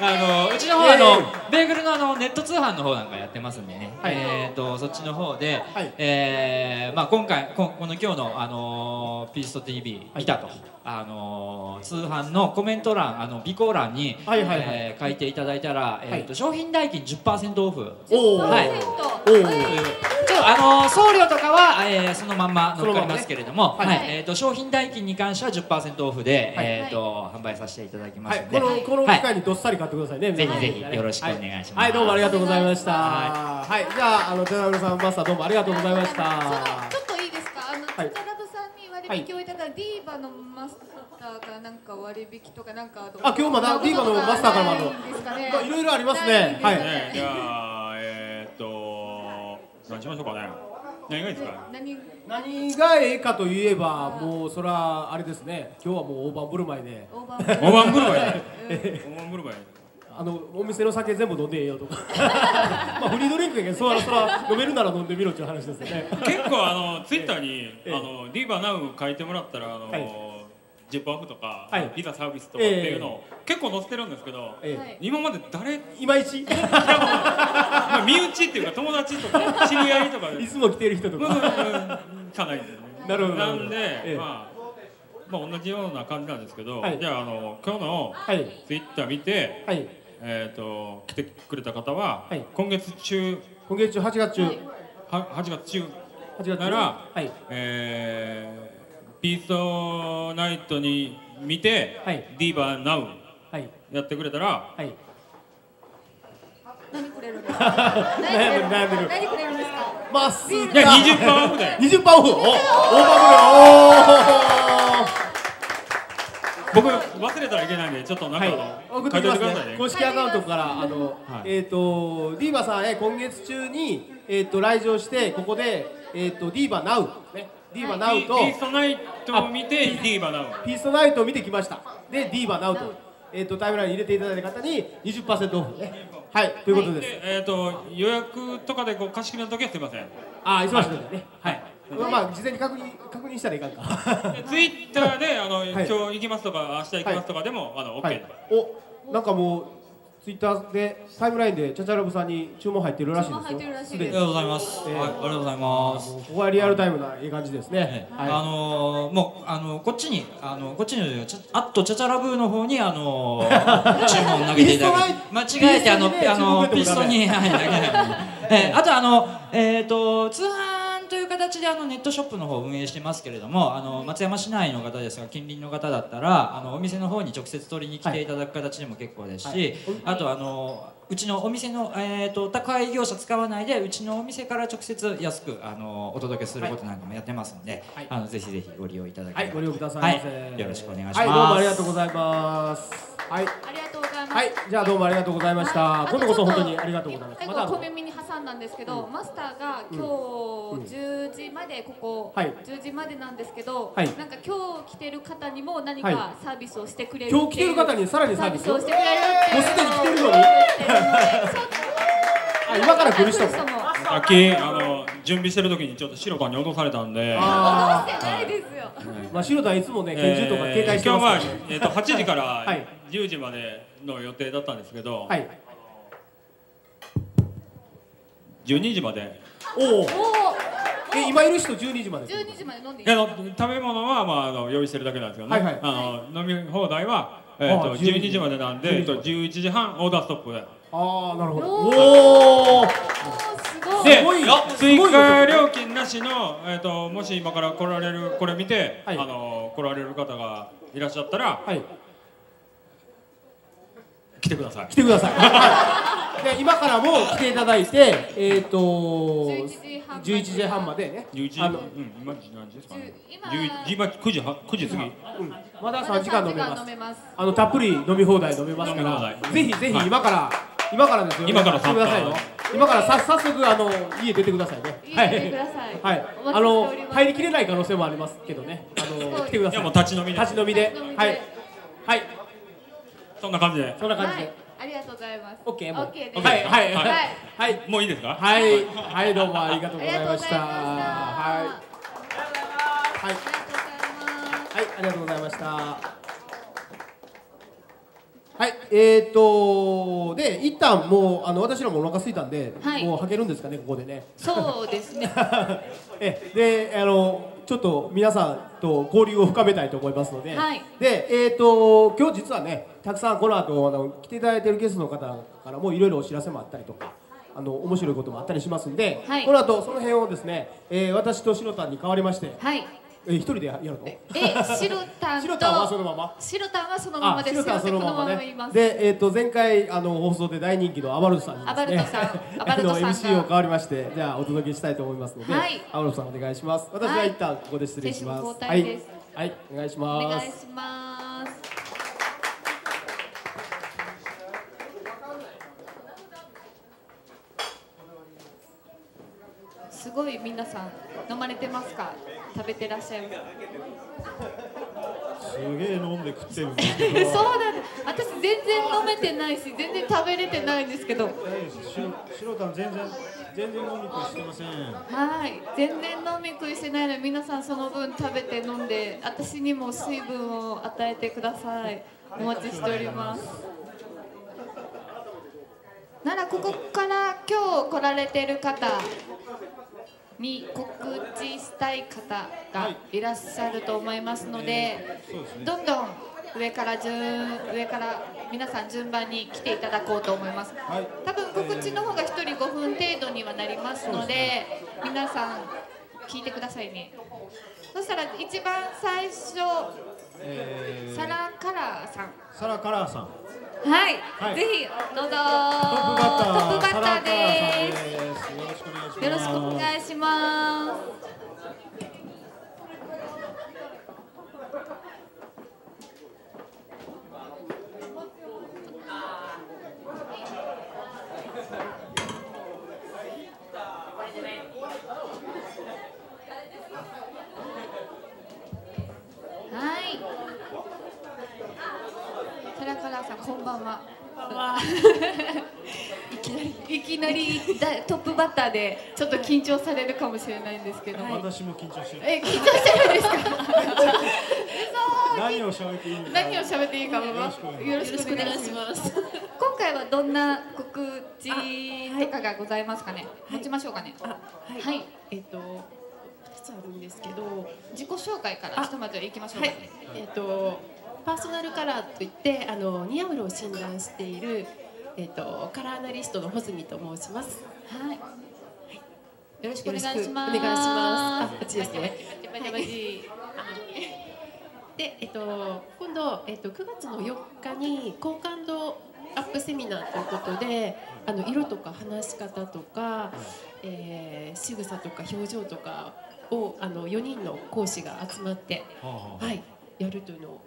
あのうちの方あの、ベーグルのあのネット通販の方なんかやってますんでね、はい。えー、とそっちの方で、はい。えーまあ、今回ここの今日の、あのピースト TV 見たと、あの通販のコメント欄あの備考欄に、はいはいはい。えー書いていただいたら、えーとはい商品代金10%オフ。おお。はい。おお。ちょっとあの送料とかは、えーそのまんま乗っかりますけれども、はい。えー、と商品代金に関しては10%オフで、はい。えー、と販売させていただきまはい、すので、このこの機会にどっさり買ってくださいね。ぜひ皆さん。ぜひよろしくお願いします。はい、はいどうもありがとうございました。ははい、じゃああのテナブルさんマスターどうもありがとうございました。そのちょっといいですか？あの、はい。チャラブさんに割引をいただいたディーバのマスターからなんか割引とかなんかあ今日まだディーバのマスターからもある。のないんですかね。まあいろいろありますね。はい。ねじゃあえー、っと何しましょうかね何がいいですか？何？何がええかといえばもうそらあれですね。今日はもう大盤振る舞いで。オーバー大盤振る舞い？大盤振る舞い？あのお店の酒全部飲んでええよとか。まあフリードリンクやけどそらそら飲めるなら飲んでみろっていう話ですよね。結構あのツイッターにええあのディーバーナウ書いてもらったらあの、はいジェップアップとか、はい。ビザサービスとかっていうのを、結構載せてるんですけど、ええ。はい今まで誰？いまいちまあ身内っていうか友達とか 知り合いとか。いつも来てる人とうんうんかうん。かないんでね。なるほど。なんで、ええ。まあまあ同じような感じなんですけど、はい。じゃああの今日のはい。ツイッター見て、はい。えっ、と来てくれた方は、はい。今月中今月中8月中、はいは8月中8月中。ならはい。えー、ピーストナイトに見て、はい。ディーバーナウはい。やってくれたらはい。何くれるんですか？何くれる悩んでる悩んでる。何くれるんですか？いや20%オフで20%オフ。お大盤僕忘れたらいけないんでちょっとなんか、はい、送ってきますね。公式アカウントからあの、はい。えっ、とディーバさんへ今月中にえっ、と来場してここでえっ、とディーバナウねディーバナウと、ピーストナイトを見てディーバーナウピーストナイトを見てきました。でディーバナウとえっ、とタイムラインに入れていただいた方に20%オフね。はいということです、でえっ、と予約とかでこう貸し切りの時はすいません。ああ忙しいのでね。はい、まあ事前に確認確認したらいかんか。でツイッターであの、い。今日行きますとか明日行きますとかでも、あの OK はでい、おなんかもうツイッターでタイムラインでチャチャラブさんに注文入ってるらしいですよ。す。でに。ありがとうございます、ええ。はい、ありがとうございます。ここはリアルタイムなええ感じですね、はい、あのーもうあのこっちにあのこっちにあっとチャチャラブーの方にあのー 注文投げていただき間違えてあのピストにねあのピストにはい投げないえーあとあのえっ、と通販という形であのネットショップの方を運営してますけれどもあの松山市内の方ですが近隣の方だったらあのお店の方に直接取りに来ていただく形でも結構ですし、あとあのうちのお店の、えー、と宅配業者使わないでうちのお店から直接安くあのお届けすることなんかもやってますので、はい。あのぜひぜひご利用いただけはい、ればご利用くださいませ、はいよろしくお願いします。はい、どうもありがとうございます。はい、ありがとうございます。はい、じゃあどうもありがとうございました。はい。今度こそ本当にありがとうございます。最また後小耳に挟んだんですけど、マスターが今日10時までここ、はい。10時までなんですけど、はい。なんか今日来てる方にも何はい。かサービスをしてくれる今日来てる方にさらにササービスをしてくれるっていう。もうすでに来てるのに？あ今から来る人も。さっきあの準備してる時にちょっと白田に脅されたんで。あしてないですよ。ーまあ白田はいつもね拳銃とか警戒して今日はますから。ね、えー、と8時からはい。10時までの予定だったんですけど、はい。12時まで。おお。え今いる人12時まで。12時まで飲んでいい。食べ物は、まあ、あの用意してるだけなんですよね、はいはい。あの飲み放題は、えー、あと12 12時。までなんで、12えっと11時半オーダーストップでああなるほど。おーおお。すごい。ですごい追加料金なしの、えー、ともし今から来られるこれ見て、はいあの来られる方がいらっしゃったらはい。来てください来てください。はい。で今からも来ていただいてえっ、と11時半まで11時半までね。11時あのうん今何時ですか？ね今11今9時は9時過ぎうんまだ3時間飲めます。あのたっぷり飲み放題飲めますからぜひぜひはい今から、今からですよ。今から来てくださいよ。今からさ早速あの家出てくださいね。家出てくださいはい。あの入りきれない可能性もありますけどね。あの来てください。いやもう立ち飲みで立ち飲みではいはいそんな感じでそんな感じではい。、ありがとうございます。オッケーもう。オッケーです。はいはいははいいはいもういいですか？はいはいどうもありがとうございました。あはいはいりがとうございます。はい、ありがとうございました。はい、えーとで一旦もうあの私らもお腹空いたんで、はいもうはけるんですかねここでね。そうですね。えであのちょっと皆さんと交流を深めたいと思いますので、はいでえーと今日実はねたくさんこの後あの来ていただいているゲストの方からもいろいろお知らせもあったりとか。あの面白いこともあったりしますんで、はいこの後その辺をですね、えー私と白田に代わりまして、はい。えー一人でやるの？え、白タンと白田はそのまま？白タンはそのままです。白田はそのままね。で、えっ、と前回あの放送で大人気のアバルトさんにですね。アバルトさん。アバルトさ MC を代わりましてじゃあお届けしたいと思いますので、はい。アバルトさんお願いします。私は一旦ここで失礼します、はい、はい、お願いしおます。願いします。すごい皆さん飲まれてますか？食べてらっしゃいます。すげえ飲んで食ってる そうなんです私全然飲めてないし全然食べれてないんですけど。大丈夫です白白タン全然全然飲み食いしてません。はい。全然飲み食いしてないので皆さんその分食べて飲んで私にも水分を与えてください。お待ちしております。ならここから今日来られてる方に告知したい方がいらっしゃると思いますので、どんどん上から順上から皆さん順番に来ていただこうと思います。はい。多分告知の方が1人5分程度にはなりますので皆さん聞いてくださいね。そしたら一番最初えー。サラカラーさん。サラカラーさん。はい、はい。ぜひどうぞ。トトップバッターです。よろしくお願いしますすよろしくお願いしますはい。サラカラーさん、こんばんは。いきなり、いきなりだトップバッターで、ちょっと緊張されるかもしれないんですけども。私も緊張してるえ、緊張してるんですか？何を喋っていいのか何を喋っていいかも、よよろしくお願いします。今回はどんな告知とかがございますかね？持ちましょうかね。あはい、はいえっ、と二つあるんですけど、自己紹介からひとまず行きましょうはいえっ、とパーソナルカラーといってあの似合う色を診断しているえっ、とカラーアナリストの穂積と申します。はい。よろしくおよろしくお願いします。願いします。あ、こっちですね。で、えっ、と今度えっ、と9月の4日に好感度アップセミナーということで、あの色とか話し方とか、えー、仕草とか表情とかをあの4人の講師が集まって。はあはあはい、やるというのを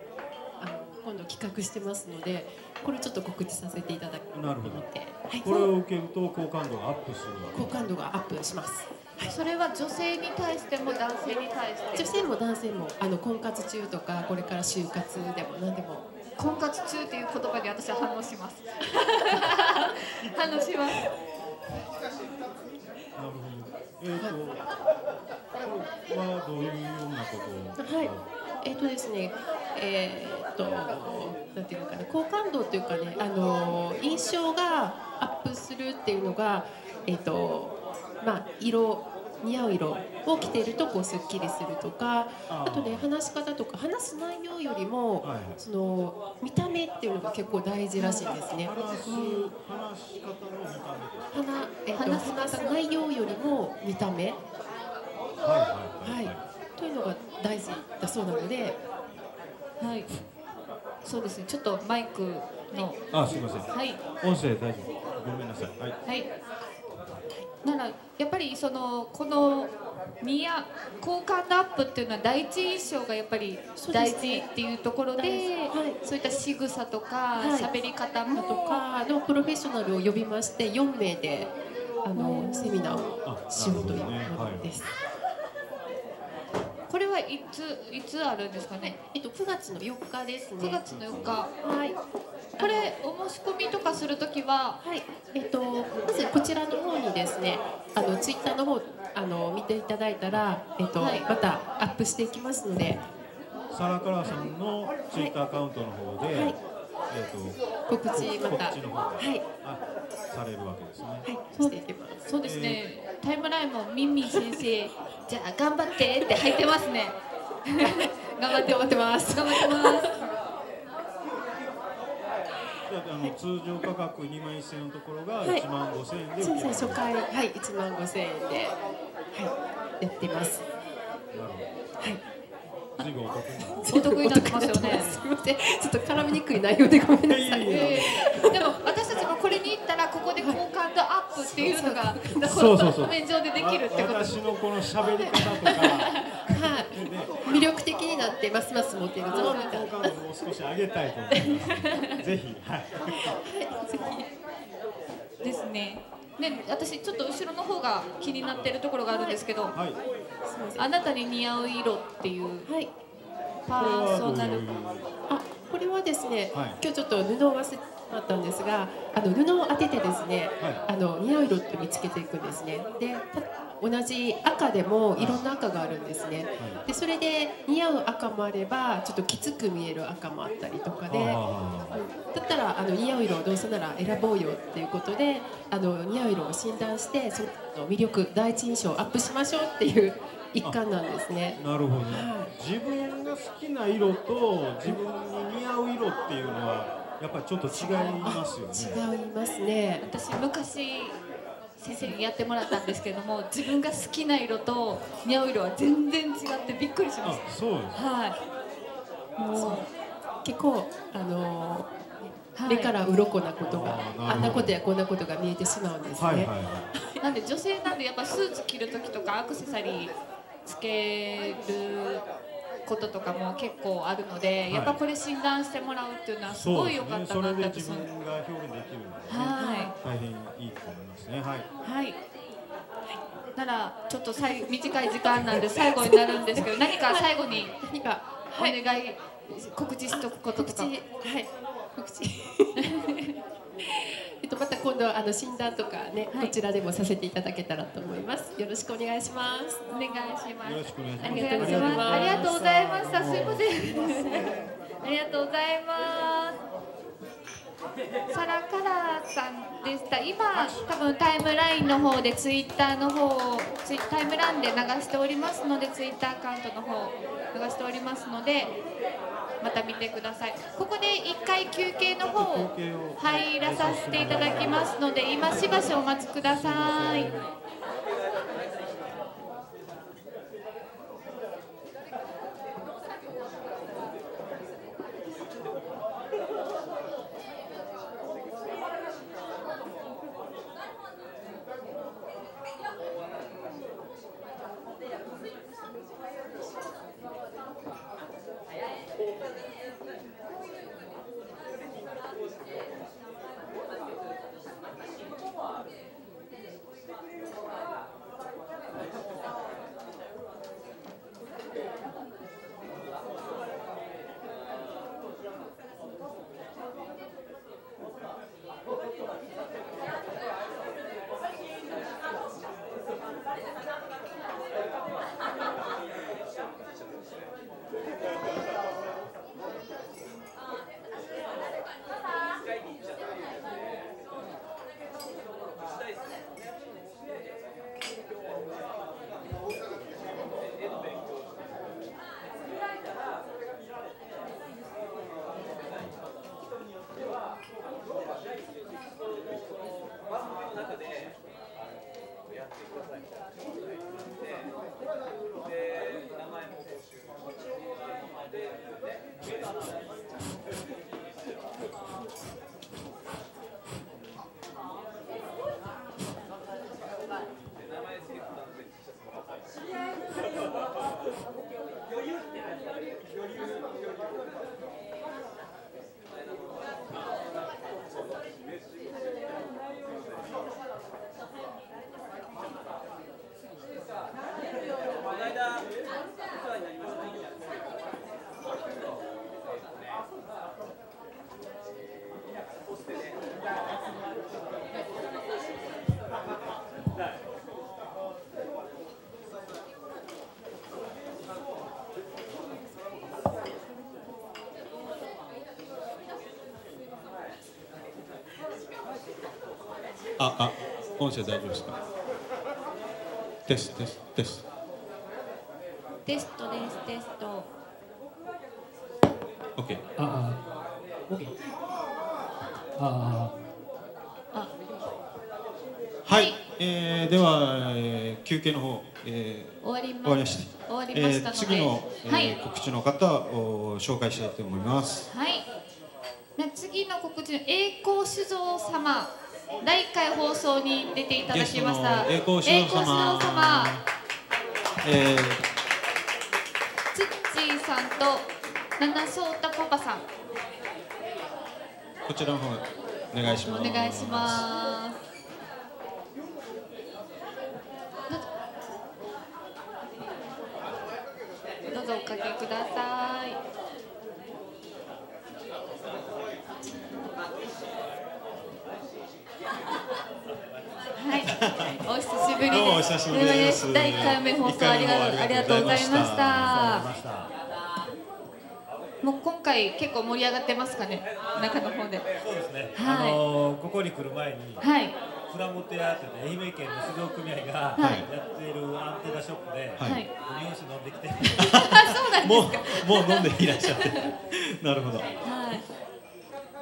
あの今度企画してますので、これちょっと告知させていただきたいとなるほど。思って、はい、これを受けると好感度がアップする好感度がアップします。それは女性に対しても男性に対して女性も男性もあの婚活中とかこれから就活でも何でも。婚活中っていう言葉に私は反応します。反応します。なるほど。えっ、とこれはどうい。うようなことをはい。えっ、とですね、えーっとなんていうのかな、好感度というかね、あの印象がアップするっていうのが、えっ、とまあ色似合う色を着ているとこうすっきりするとか、あとね話し方とか話す内容よりも、その見た目っていうのが結構大事らしいんですね。話す話し方の見た目。です話えっ、と話す話す内容よりも見た目、はいはいはい、はい、とい。うのが大事だそうなので、はい。そうですねちょっとマイクのあすみませんはい。音声大丈夫ごめんなさい。はい。はい。ならやっぱりそのこの似合好感度アップってい。うのは第一印象がやっぱり大事ってい。うところで、はい。そうい。った仕草とかはい。喋、り方もとかのプロフェッショナルを呼びまして4名であのセミナーをしようとい。うものです。これはいついつあるんですかね？えっと9月の4日ですね。9月の4日。はい。これお申し込みとかするときは？はい。えっとまずこちらの方にですね、あのツイッターの方あの見ていただいたらえっと、はい。またアップしていきますので、サラカラーさんのツイッターアカウントの方で、はい。えっ、と告知また。告知の方が、はい。あされるわけですね。はい。していきます。そうですね、タイムラインもミンミン先生じゃあ頑張ってって入ってますね 頑張って頑張ってます頑張ってますじゃああの通常価格2万1000円のところがはい1万5000円でそう受ける。ですね初回はい1万5千円ではいやってます。なるほはい。ど。随分お得になる。お得になってますよねすみません、ちょっと絡みにくい内容でごめんなさい。えーでも私たちもこれに行ったらここで好感度アップっていうのがそうそうそう画面上でできるってことです私のこの喋り方とか、はい。で、魅力的になってますますモテる。好感度をもう少し上げたいと思います。ぜひ、はい。ですねね私ちょっと後ろの方が気になってるところがあるんですけど、はい。あなたに似合う色っていうはい。パーソナル。あ、これはですね、はい。今日ちょっと布を忘れてしまったんですがあの布を当ててですね、はあの似合う色って見つけていくんですね。でた同じ赤でもい。ろんな赤があるんですね、でそれで似合う赤もあればちょっときつく見える赤もあったりとかで、うん。だったらあの似合う色をどうせなら選ぼうよっていうことであの似合う色を診断してその魅力第一印象をアップしましょうっていう一環なんですね。なるほど、は自分が好きな色と自分に似合う色っていうのはやっぱりちょっと違いますよね。違いますね。私昔先生にやってもらったんですけども自分が好きな色と似合う色は全然違ってびっくりしましあそう。ですたはいもう結構あのはい。目から鱗なことが、あんなことやこんなことが見えてしまうんですね。はいはいはい。なんで女性なんでやっぱスーツ着る時とかアクセサリーつけることとかも結構あるので、い。やっぱこれ診断してもらうっていうのはすごい良かったなってね。それで私も自分が表現できるので、ね、は大変いいと思いますね。はい。い。はい。ならちょっとさい短い時間なんで最後になるんですけど何か最後に何かお願い、告知しとくこととか。告知。はい。告知 えっとまた今度あの診断とかね、はい。こちらでもさせていただけたらと思います。よろしくお願いします。お願いします。よろしくお願いします。ありがとうございます。ありがとうございましたすいませんありがとうございます。サラカラーさんでした。今多分タイムラインの方でツイッターの方をツイタイムラインで流しておりますのでツイッターアカウントの方流しておりますのでまた見てください。ここで一回休憩の方を。入らさせていただきますので今しばしお待ちくださいああ音声大丈夫ですかテストテストテストテストですテスト OK ああ、OK。あはい、えー、では、えー、休憩の方、えー、終わりま終わりました終わりました、えー次の、えーはい告知の方を紹介したいと思いますはい。次の告知の栄光酒造様第1回放送に出ていただきました。栄光酒造様。様えー、ツッチーさんと七翔太パパさん。こちらの方お願いしおます。願いしますどうぞどうぞおかけくださいぶりですどうもお久しぶりです。第1回目放送ありがとうありがとうございました。もう今回結構盛り上がってますかね？中の方で。そうですね、はい。あのーここに来る前に、はい。プラモテアって愛媛県の酒造組合がやはい。っているアンテナショップで、はい。日本酒飲んできて、もうもう飲んでいらっしゃって。なるほど。はい。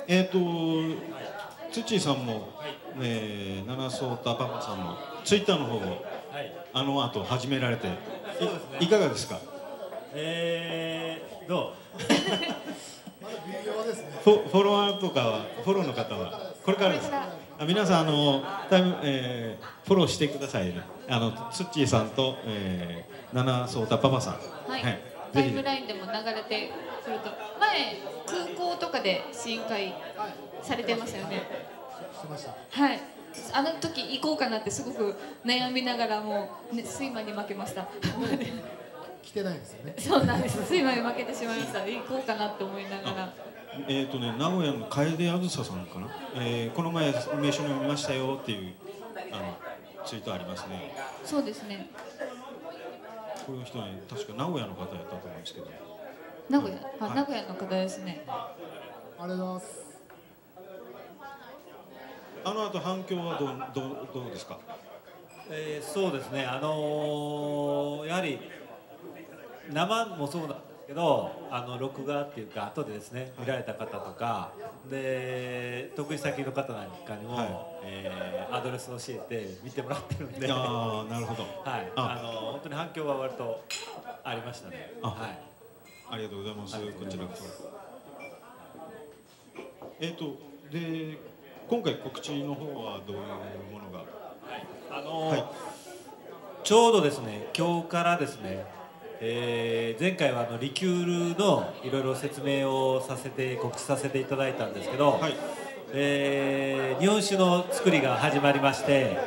えっ、とツッチーさんも、ね、七草太パパさんもツイッターの方を、あの後始められてい,、そうですね。いかがですか？えー、どフォフォロワーとかはフォローの方はこれからです。あ皆さんあのタイム、えー、フォローしてくださいね。あのツッチーさんと、えー、七草太パパさん。はい、ぜひタイムラインでも流れてくると前空港とかで試飲会されてましたよね。してました。はいあの時行こうかなってすごく悩みながらもう、ね、睡魔に負けました。来てないですよね。そうなんです。睡魔に負けてしまいました。行こうかなって思いながら。えーとね、名古屋の楓あずささんかな、えーこの前名所に見ましたよっていうあのツイートありますね。そうですね。この人ね確か名古屋の方やったと思うんですけど。名古屋？あ、名古屋の方ですね。ありがとうございますあの後反響はどうどうどうですか？えーそうですね、あのーやはり生もそうなんですけど、あの録画っていうか、後でですね、見られた方とか、で得意先の方なんかにも、はい。えーアドレスを教えて見てもらってるんで、あーなるほど。はい、あ。あの本当に反響は割とありましたね。あ。はい。ありがとうございます。こちらこそ。えっ、とで今回告知の方はどういうものが？あのーちょうどですね今日からですね、えー前回はあのリキュールのいろいろ説明をさせて告知させていただいたんですけど、えー日本酒の作りが始まりまして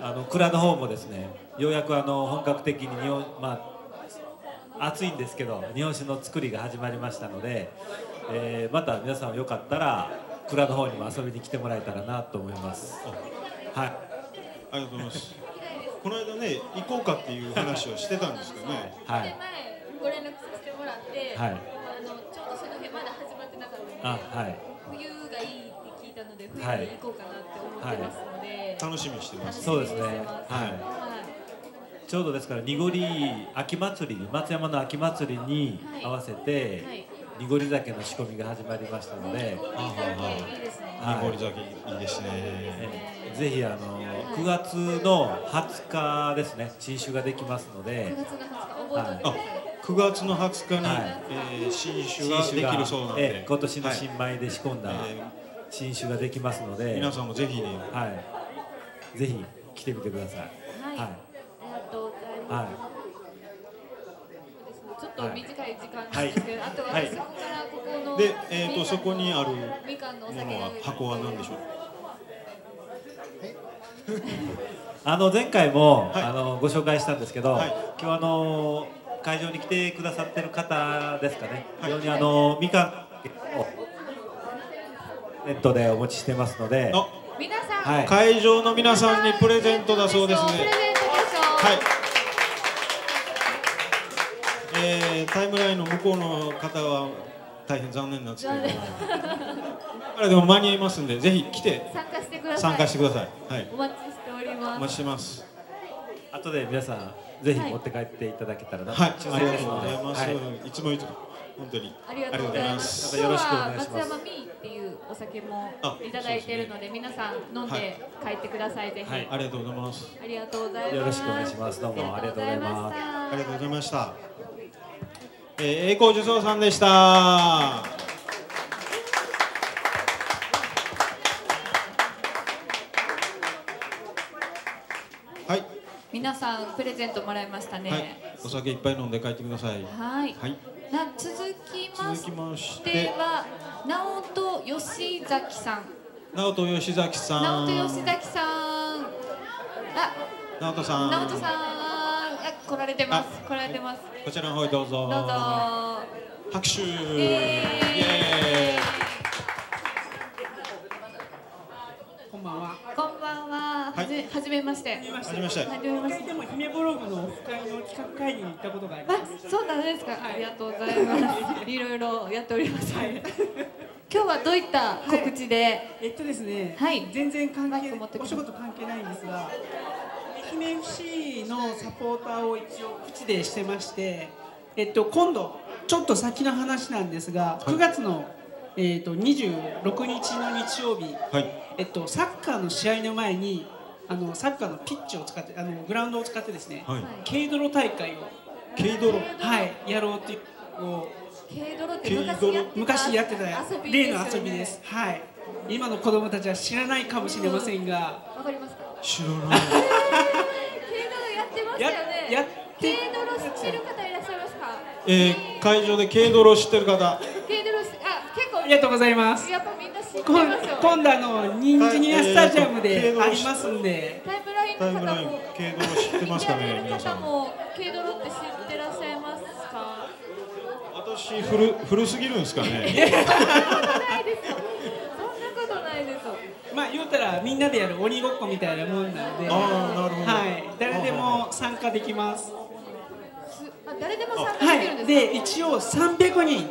あの蔵の方もですねようやくあの本格的に日本まあ暑いんですけど日本酒の作りが始まりましたので、えーまた皆さんよかったら蔵の方にも遊びに来てもらえたらなと思います。はい。ありがとうございます。この間ね行こうかっていう話をしてたんですけどね。はい。前ご連絡させてもらって、はい。あのちょうどその辺まだ始まってなかったので、あはい。冬がいいって聞いたので冬はい。に行こうかなって思ってますので、楽しみにしてます。そうですね。はい。ちょうどですから濁り秋祭りに松山の秋祭りに合わせて、はい濁り酒の仕込みが始まりましたので、いいですね濁り酒いいですね。えーぜひあの9月の20日ですね。新酒ができますので。9月の20日覚えておいて。ください9月の20日に、はい。えー新酒ができるそうなんで、ええ今年の新はい。米で仕込んだ新酒ができますので、皆さんもぜひね。はい、ぜひ来てみてください。はい、はありがとうございい、ます。はちょっと短い時間なんです。けど、あとははい。そこからここので、えー、とそこにあるものは箱は何でしょうい。あの前回も、あのご紹介したんですけど、今日あの会場に来てくださってる方ですかね。非常にあのみかんをネットでお持ちしてますので、皆さん、はい。会場の皆さんにプレゼントだそうですね。プレゼントでしょ。はいえータイムラインの向こうの方は大変残念なんですけど。残念。あれでも間に合いますんでぜひ来て。参加してください。参加してください。はい。お待ちしておりおます。待ちしてます。後で皆さんぜひ持って帰っていただけたらなはい。抽ありがとうございます、はい。い、つもいつも本当に。ありがとうございます。またよろしくお願いします。松山ミーっていうお酒もあいただいているので、皆さん飲んで帰ってください。ぜひ。はい。ありがとうございます。ありがとうございます。よろしくお願いします。どうもありがとうございます。ありがとうございました。えー、栄光受賞さんでした。はい、皆さんプレゼントもらいましたね。はい、お酒いっぱい飲んで帰ってください。はい。はい、な続きましては直人吉崎さん。直人吉崎さん。直人吉崎さん。あ、直人さん。直人さん。あ、来られてます。来られてます。こちらの方へどうぞ。どうぞ。拍手。イエーイ。こんばんは。こんばんは。ははじはじめまして。はじめましてはじめまして。でも姫ブログのオフ会の企画会議に行ったことがあります。あ、そうなんですか。ありがとうございます。いろいろやっております。今日はどういった告知で、えっとですね、はい、全然関係お仕事関係ないんですが、愛媛 FC のサポーターを一応口でしてまして、えっと今度ちょっと先の話なんですが、9月のえっと26日の日曜日、えっとサッカーの試合の前に。あのサッカーのピッチを使ってあのグラウンドを使ってですね、はい軽泥大会を軽泥はいやろうっていうを軽泥って軽昔やってた昔やってた遊び例のですよね遊びです。はい。今の子供たちは知らないかもしれませんが、わかりますか？知らない。軽泥やってましたよね。やや軽泥知ってる方いらっしゃいますか？えー、会場で軽泥を知ってる方。軽泥しあ結構。ありがとうございます。やっぱみんな知って今ますよ。今度あのニンジニアスタジアムはいでありますんで、タイムラインの方も。軽泥知ってますかね。皆さん方も軽泥って知ってらっしゃいますか？私古古すぎるんですかね ないですよ。そんなことないですよ。まあ言うたらみんなでやる鬼ごっこみたいなもんなんで、あーなるほど。はい、誰でも参加できます。あ誰でも参加できるんはい、ですか？で一応300人、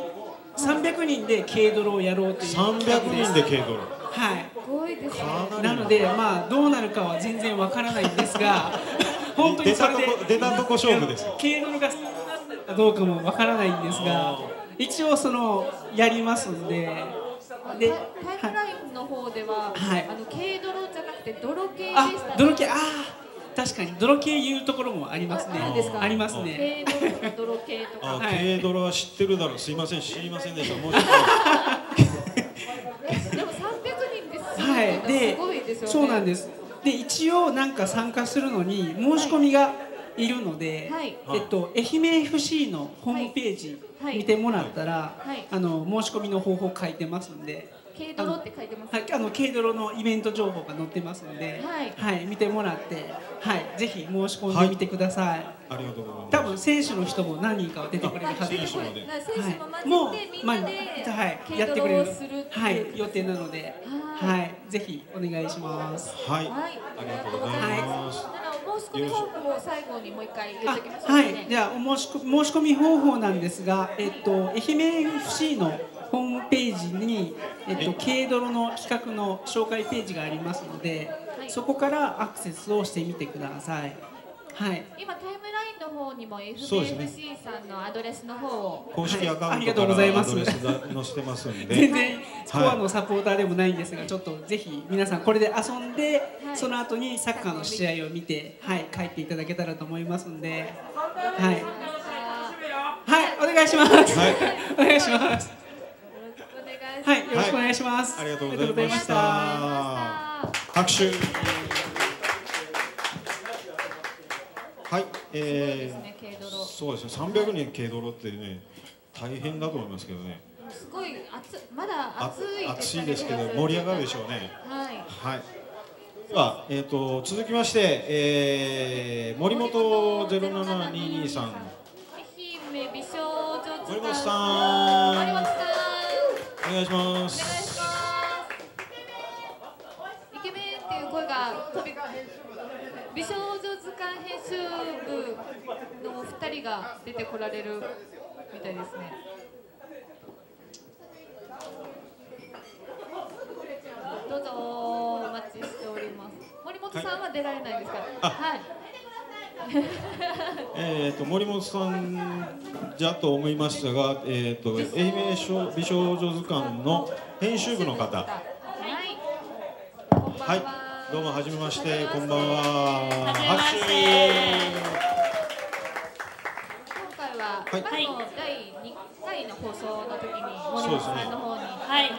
300人で軽泥をやろうという300人で軽泥。はい。すごいですね。なのでまあどうなるかは全然わからないんですが、本当にそれで出たとこ勝負です軽泥がどうかもわからないんですが、一応そのやりますんで、で、タイムラインの方では、はいあの軽泥じゃなくて泥系でしたあね。泥系あー確かに泥系言うところもありますね。あるんですかありますね。軽泥と泥系とか。あ、はい軽泥は知ってるだろうすいません知りませんでしたもうちょっとでも300人ですよ。はい、で、すごいですよね。そうなんです。で、一応なんか参加するのに申し込みがいるので、はいえっと愛媛 FC のホームページはい見てもらったら、はいあの申し込みの方法書いてますんで、軽泥って書いてます。はい、あの軽泥のイベント情報が載ってますんで、はい。見てもらって、はい、ぜひ申し込んでみてください。ありがとうございます。多分選手の人も何人かは出てくれるはずです。選手まではい。もう混じってみんなではい、やってくれる。はい、予定なので、はい、ぜひお願いします。はい、はい。ありがとうございます、ならお申し込み方法を最後にもう一回言っておきましょうかね。はい、じゃあお申し込申し込み方法なんですが、えっと、愛媛 FC のホームページに、えっと、軽泥の企画の紹介ページがありますので、そこからアクセスをしてみてください。はい、今タイムラインの方にもそうですね。FBFC さんのアドレスの方を。公式アカウンありがとトからアうございます。ドレスが載せてますんで。全然コアはのサポーターでもないんですが、ちょっとぜひ皆さんこれで遊んで、その後にサッカーの試合を見て、はい、帰っていただけたらと思いますんで、はい、はい、お願いします。はい。お願いします。はい、よろしくおは願いします。ありがとうございました。拍手。はい、えー、そうですね300人軽泥ってね大変だと思いますけどね。すごい熱まだあ暑い暑いですけど盛り上がるでしょうね。はい。はい。では、えー、と続きまして、えー、森本ゼロ七二二さん、愛媛美少女図鑑森本さん。森本さんお願いします。お願いしますイケメンっていう声が飛び美少女図鑑編集部のお二人が出てこられるみたいですね。どうぞお待ちしております。森本さんは出られないですから。はいえー、と森本さんじゃと思いましたが、えー、と愛媛少美少女図鑑の編集部の方、はい。はい、どうもはじめまして、こんばんは。拍手。今回は、はい。第2回の放送の時に森本さんの方に、はい、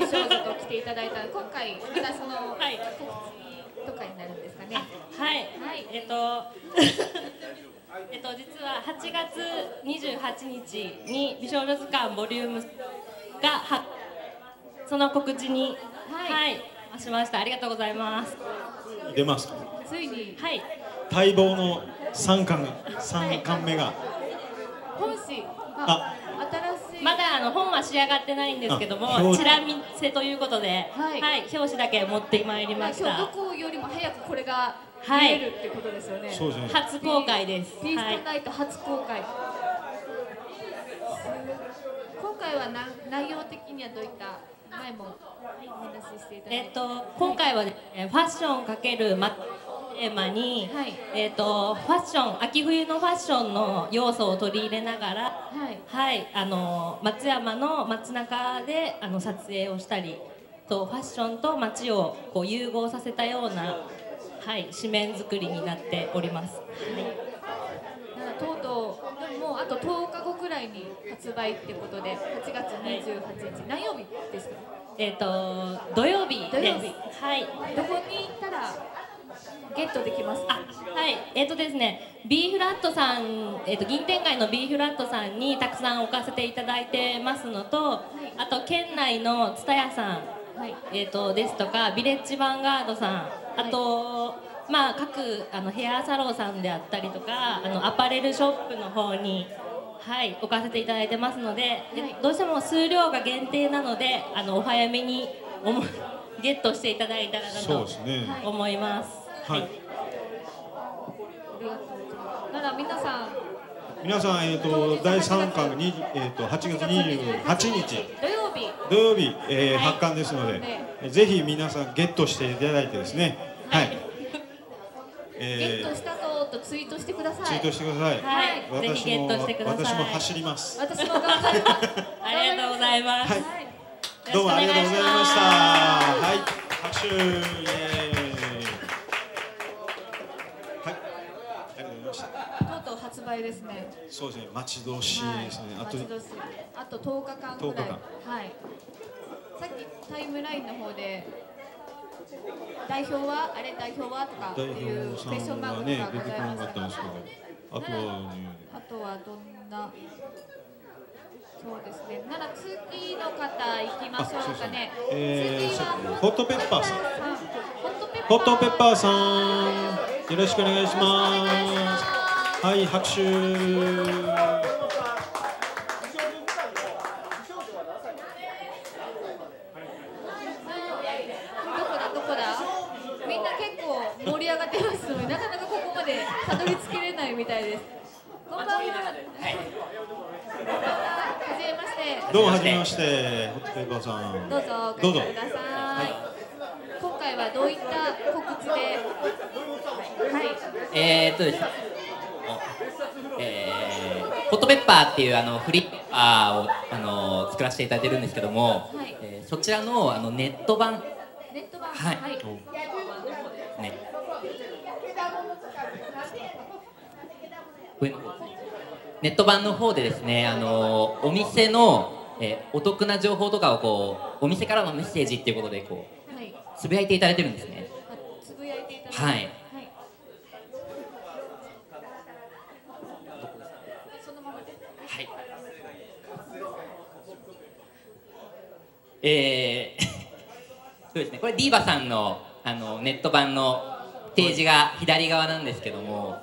美少女と来ていただいた今回またその、告知とかになるんですかね。はい、えっと えっと実は8月28日に美少女図鑑ボリュームがはその告知にはい、しました。ありがとうございます。出ますか？ついに、はい。待望の三巻、三巻目が。本誌。あまだあのの本は仕上がってないんですけどもチラ見せということで、はい、表紙だけ持ってまいりまし今日どた。こよりも早くこれがはい見えるってことですよね。そうですね初公開ですピーストナイト初公開。今回はな内容的にはどういった前もお話ししていただいて。えっと今回はですねファッションかけるまテーマに、えっとファッション秋冬のファッションの要素を取り入れながら、はい、あの松山の街中であの撮影をしたり、とファッションと街をこう融合させたようなはい紙面作りになっております。なんかとうとうでももうあと10日後くらいに発売ってことで8月28日何曜日ですか？えっと土曜日です。土曜日はい。どこに行ったらゲットできますか。はい、えっ、とですね、B フラットさん、えっ、と銀天街の B フラットさんにたくさん置かせていただいてますのと、あと県内の蔦屋さん、えっ、とですとかビレッジヴァンガードさん、あと、まあ各あのヘアサロンさんであったりとか、あのアパレルショップの方に。はい、置かせていただいてますので、でどうしても数量が限定なので、あのお早めにおもゲットしていただいたらなと思います。はい。なら皆さん皆さん、えー、と第3巻がに、えー、と8月28日。土曜日。土曜日、えー発刊ですので、ぜひ皆さんゲットしていただいてですね、はい、ゲえットしたぞとツイートしてください。ツイートしてください。はい。私も私も走ります。私も頑張ります。ありがとうございます。どうもありがとうございました。はい、拍手とうとう発売ですね。そうですね、待ち遠しいですね。あと待ち遠しいあと10日間ぐらい。10日間はい。さっきタイムラインの方で代表はあれ代表はとかって代いうクエスチョンマークがございましたかったんですけど、あとはね、あとはどんなそうですね。なら次の方行きましょうかね。えー、次はホットペッパーさん、ホットペッパーさん、よろしくお願いします。はい、拍手。どこだどこだ？みんな結構盛り上がってますのでなかなかここまでたどり着けれないみたいです。こんばんは。はじめまして。どうもはじめまして、ホットペッパーさん。どうぞおどうぞ。ください。今回はどういった告知で？はい。えーっとですね、えー、ホットペッパーっていうあのフリッパーをあの作らせていただいてるんですけども、はい。えーそちらのあのネット版。ネット版。はい。はい。ね。上の方ネット版の方でですねあのお店の、えーお得な情報とかをこうお店からのメッセージっていうことでこはい。うつぶやいていただいてるんですね。つぶやいていただいて。はいそのままではいえー そうですね。これディーバさんのあのネット版のページが左側なんですけども、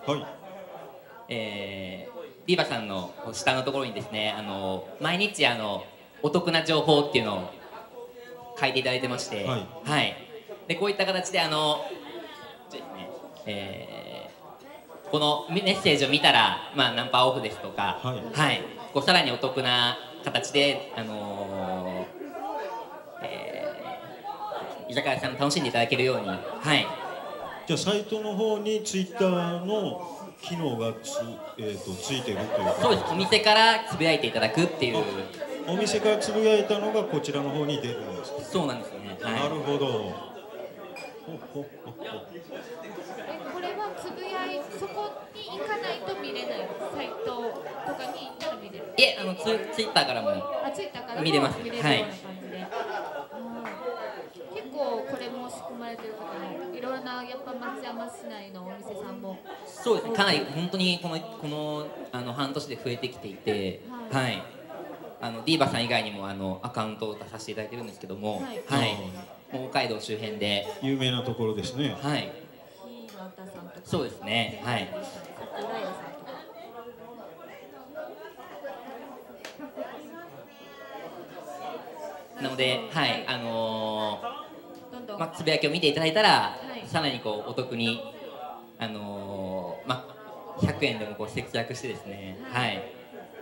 えーディーバさんの下のところにですねあの毎日あのお得な情報っていうのを書いていただいてまして、はい。でこういった形であのねえーこのメッセージを見たら、まあ、ナンパオフですとか、はい。こうさらにお得な形で、あのーえー居酒屋さん楽しんでいただけるように、はい、じゃあサイトの方にツイッターの機能がつ,、えー、とついてるというそうです。お店からつぶやいていただくっていう。お店からつぶやいたのがこちらの方に出るんですか？そうなんですよね、はい。なるほど。ほほほほえこれはつぶやいそこに行かないと見れないサイトとかに行ったら見れる？いえあのツツイッターからもあツイッターからも見れます。見れるような感じで、うん結構これも仕組まれてる方もいろんなやっぱ松山市内のお店さんもそうですね。かなり本当にこのこのあの半年で増えてきていて、はい、あのディーバさん以外にもあのアカウントを出させていただいてるんですけども、はい。はい、北海道周辺で、有名なところですね。はい、そうですね、はい、なので、はい、あのどんど。んーまあ、つぶやきを見ていただいたら、はい。さらにこうお得に、あのーまあ、100円でもこう節約してですね、はい、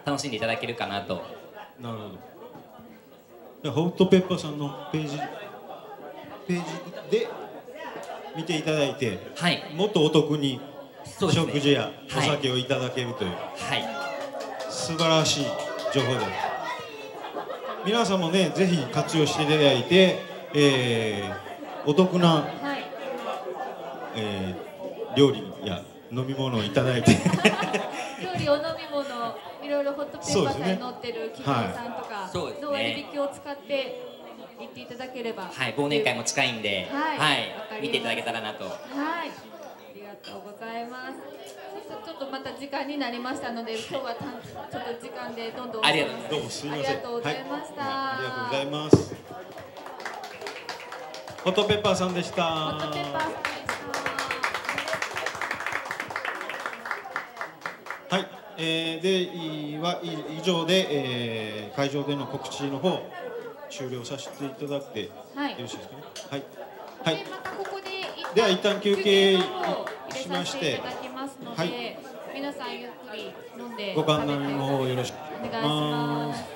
楽しんでいただけるかなと。なるほど。でホットペッパーさんのページページで見ていただいて、もっとお得にそうですね。食事やおはい酒をいただけるという、はい、素晴らしい情報です。皆さんもねぜひ活用していただいて、えーお得な、はい。えー料理や飲み物をいただいて。料理お飲み物いろいろホットペーパーさんに載ってる企業さんとかそうですね。の割引を使って行っていただければ。はい、忘年会も近いんで、はい。はい。見ていただけたらなと。はい、ありがとうございます。ちょっとまた時間になりましたので、今日はたんちょっと時間でどんどんありがとうございます。どうもすいません。ありがとうございました。ありがとうございますホットペッパーさんでした。はい、えー、でいはい以上で、えー会場での告知の方終了させていただいてよはい。ろしいですかね。はい、はい。では一旦休憩しましてていただきますので、はい。皆さんゆっくり飲んでご観覧の方よろしくお願いします。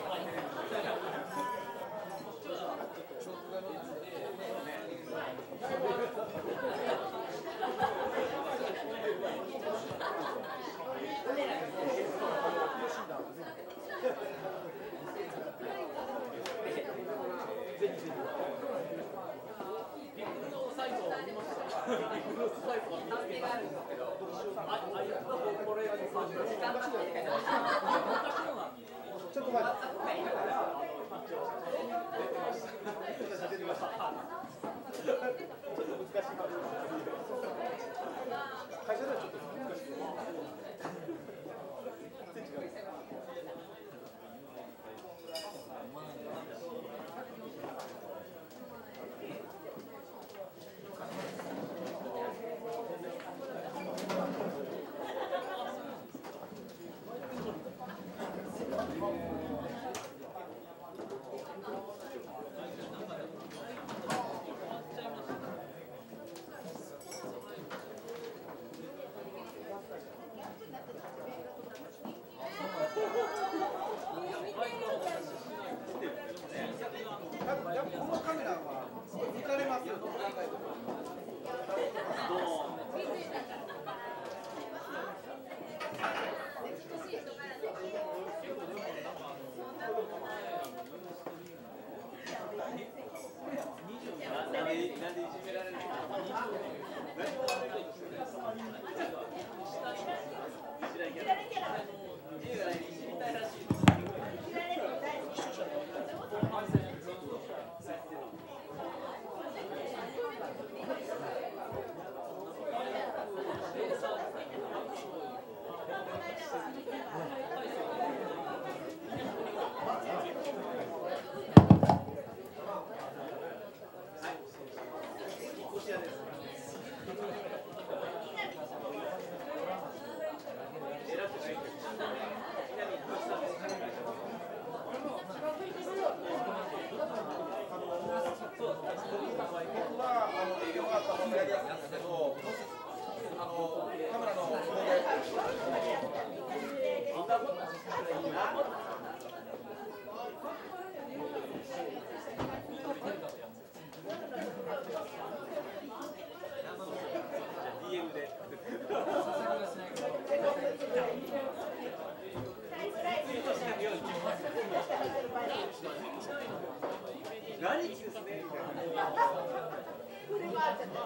ラリキですね。これはあっちゃった。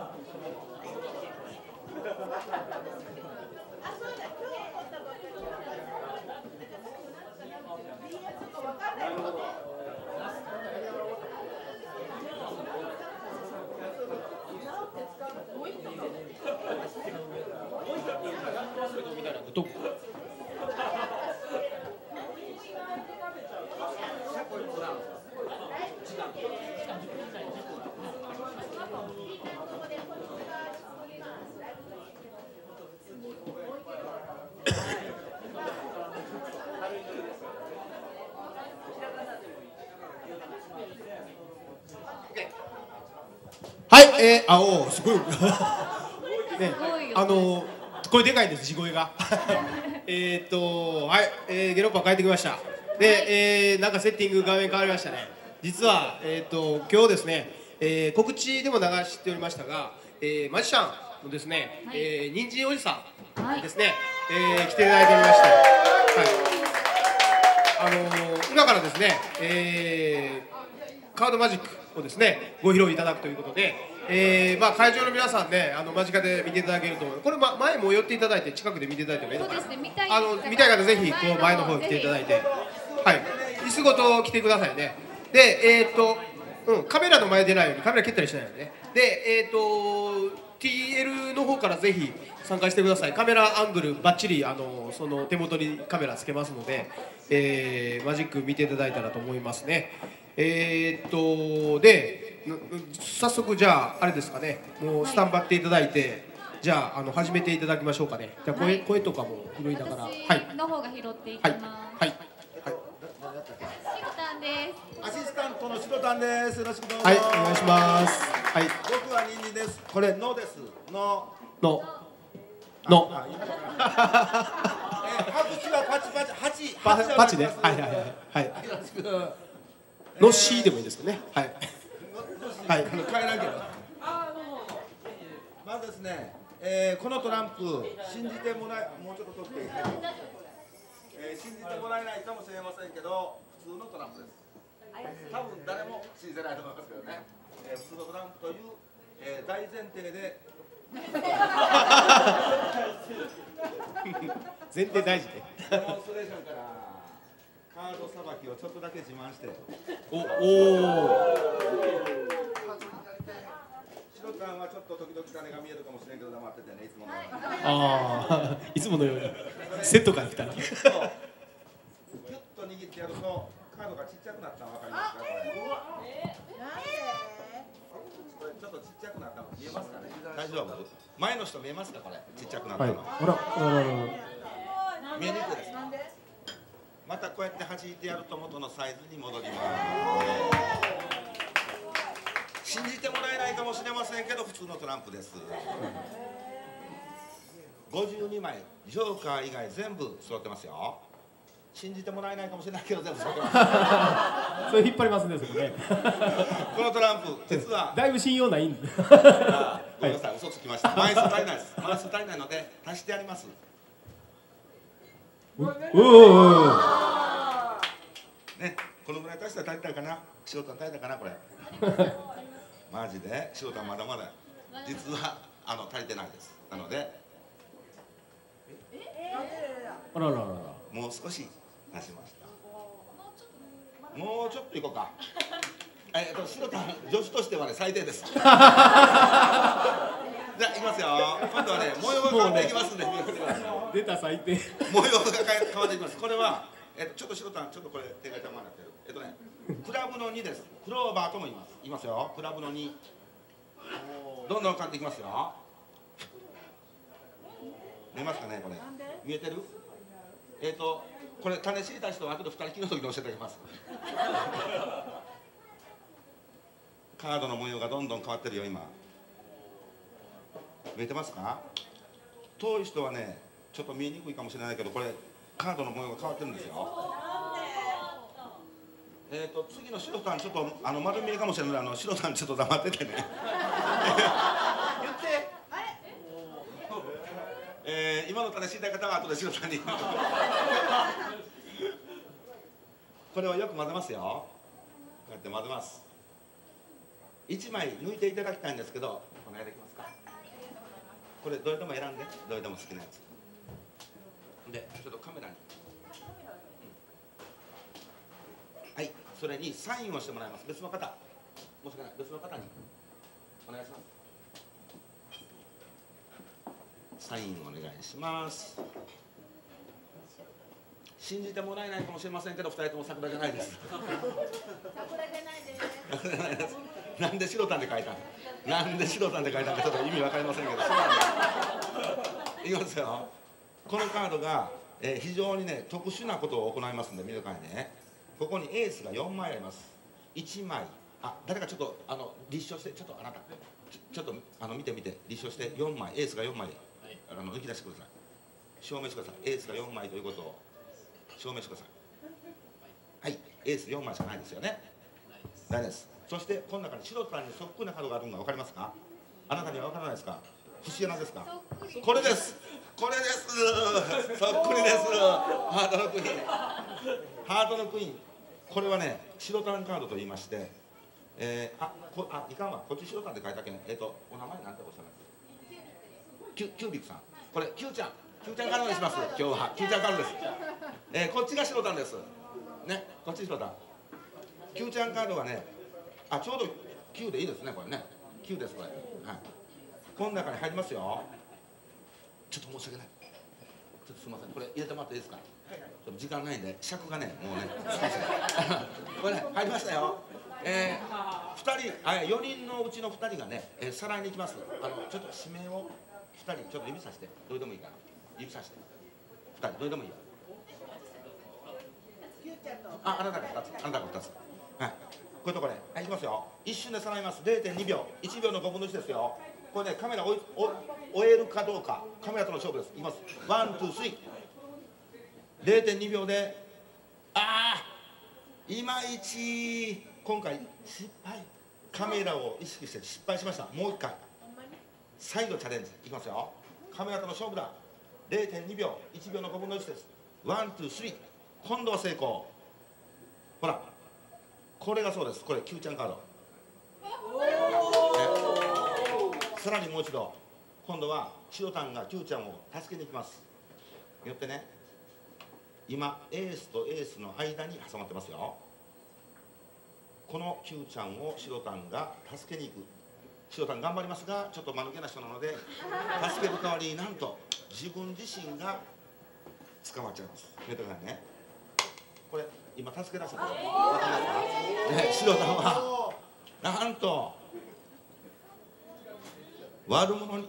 あ、そうだ、今日撮ったばっか？り。理由とかわかんないもんね。どこえー、あおーすごい ね。あの声でかいです地声が。えーっとはい、えー、ゲロッパ帰ってきました。で、えー、なんかセッティング画面変わりましたね。実はえーっと今日ですね、えー、告知でも流しておりましたが、えー、マジシャンのですね、えー、人参おじさんですね、えー、来ていただいておりまして。はい。あのー、今からですね、えー、カードマジックをですねご披露いただくということで、えーまあ、会場の皆さんねあの間近で見ていただけると思うこれ、ま、前も寄っていただいて近くで見ていただいてもいいのかな？そうですね見たいあの見たい方ぜひこう前の方に来ていただいて。はい。椅子ごと来てくださいね。でえーっと、うん、カメラの前出ないようにカメラ蹴ったりしないようにね。でえーっと TL の方からぜひ参加してください。カメラアングルばっちりあのその手元にカメラつけますので、えーマジック見ていただいたらと思いますね。えーっとでぬ早速じゃああれですかね。もうスタンバっていただいて、じゃああの始めていただきましょうかね。じゃあ声,、声とかも拾いながら。はの方が拾っていきます。はい。シロタンです。アシスタントの白タンです。よろしくどうぞ。はいお願いします。はい。僕はニンニンです。これのです。の。の。の。の。えー拍手はパチパチ八パチね。はいはいはいはい。の C でもいいですよね。はいはいあの帰らんけど。まずですね、えーこのトランプ信じてもらえもうちょっと取っていい。えー信じてもらえないかもしれませんけど普通のトランプです。多分誰も信じてないと思いますけどね。えー普通のトランプという、えー大前提で。前提大事ねデモンストレーションからカードさばきをちょっとだけ自慢して。おお白タンはちょっと時々種が見えるかもしれんけど黙っててね いつものように。ああいつものようにセットから来たギュッと握ってやるとカードがちっちゃくなったの分かりますかこれ。これちょっとちっちゃくなったの見えますかね。大丈夫。前の人見えますか？これちっちゃくなったの。はいあらあらあらあら見えにくいです。またこうやって弾いてやると元のサイズに戻ります。信じてもらえないかもしれませんけど普通のトランプです。52枚ジョーカー以外全部揃ってますよ。信じてもらえないかもしれないけど全部揃ってます。それ引っ張りますねそこね このトランプ実は だいぶ信用ないんでごめんなさい嘘つきました。枚数足りないです。枚数足りないので足してやります。おおおおね、このぐらい足したら足りたかな？白タン足りたかなこれ。マジで？白タンまだまだ。実はあの足りてないです。なので。あららららもう少し足しました。もうちょっといこうか。え？っと白タン女子としてはね最低です。じゃあいきますよ。今度はね模様が変わっていきますんで。出た最低模様が変わっていきます。これは、え？っと、ちょっと白タン、ちょっとこれ手が邪魔になってる。えっとね、クラブの2です。クローバーとも言います。言いますよ。クラブの2。どんどん変わっていきますよ。見えますかね、これ。見えてる？えっと、これ種知りたい人は後で2人きりの時に教えてあげます。カードの模様がどんどん変わってるよ、今。見えてますか？遠い人はねちょっと見えにくいかもしれないけどこれカードの模様が変わってるんですよえっ、と次の白タンちょっとあの丸見えかもしれないあの白タンちょっと黙っててね。言って。えー今の種知りたい方は後で白タンに。これをよく混ぜますよ。こうやって混ぜます。1枚抜いていただきたいんですけどお願いできますか。これどれでも選んでどれでも好きなやつ。でちょっとカメラに、うんはいそれにサインをしてもらいます。別の方。もしくは別の方に。お願いします。サインお願いします。信じてもらえないかもしれませんけど二人とも桜じゃないです。桜じゃないです。なんで白タンで書いたの？なんで白タンで書いたのかちょっと意味わかりませんけどいきますよ。このカードが、えー非常にね特殊なことを行いますんで見るからねここにエースが4枚あります。1枚。あ誰かちょっとあの立証してちょっとあなたちょちょっとあの見てみて。立証して4枚。エースが4枚。あの抜き出してください。証明してください。エースが4枚ということを。証明してください。はい。エース4枚しかないですよね。ないです。そしてこの中に白さんにそっくりなカードがあるのが分かりますか？あなたには分からないですか？不思議なんですかこれです。これです。そっくりです。ハートのクイーン。ハートのクイーンこれはね白タンカードと言いましてえー、あこあいかんわ。こっち白タンで書いたけんえっ、とお名前なんておっしゃるんです？キュキュービックさん。これキューちゃん。キューちゃんカードにします。今日は。キューちゃんカードです、えー、こっちが白タンです。ね。こっち白タン。キューちゃんカードはねあちょうど9でいいですねこれね。9ですこれ。はい。この中に入りますよ。ちょっと申し訳ない。ちょっとすみません。これ入れてもらっていいですか？ちょっと時間ないんで尺がねもうね これね入りましたよ。えー、2人あ4人のうちの2人がね、えー、さらいに行きます。あのちょっと指名を2人ちょっと指さして。どれでもいいから指さして。2人どれでもいいよ。ああなたが2つ。あなたが2つ。はい。こういうとこね。はいいきますよ。一瞬でさらいます。0.2秒。1秒の5分の1ですよこれねカメラ追い追えるかどうか。カメラとの勝負です。いきます。 one two three。0.2秒でああいまいち今回失敗。カメラを意識して失敗しました。もう一回。再度チャレンジ。いきますよ。カメラとの勝負だ。0.2秒1秒の5分の1です。 one two three。今度は成功。ほら。これがそうです。これ Q ちゃんカード。さらにもう一度今度は塩タンが Q ちゃんを助けに行きます。よってね今エースとエースの間に挟まってますよ。この Q ちゃんを白タンが助けに行く。白タン頑張りますがちょっと間抜けな人なので 助ける代わりになんと自分自身が捕まっちゃいます。見てくださいね。これ今助け出したんですよわかりますか、ね、白タンはなんと悪者に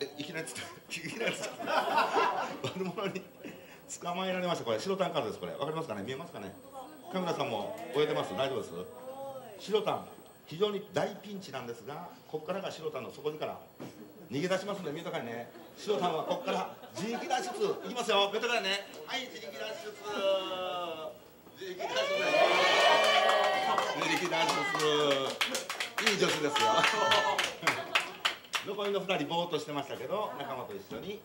えいきなりいきなり悪者に捕まえられましたこれ白タンカードですこれ。わかりますかね？見えますかねカメラさんも終えてます。大丈夫です。白タン非常に大ピンチなんですがここからが白タンの底力。逃げ出しますので見てくださいね。白タンはここから自力脱出いきます。よ見てくださいねはい自力脱出自力脱出自力脱出いい女子です。よ残りの2人ぼーっとしてましたけど仲間と一緒に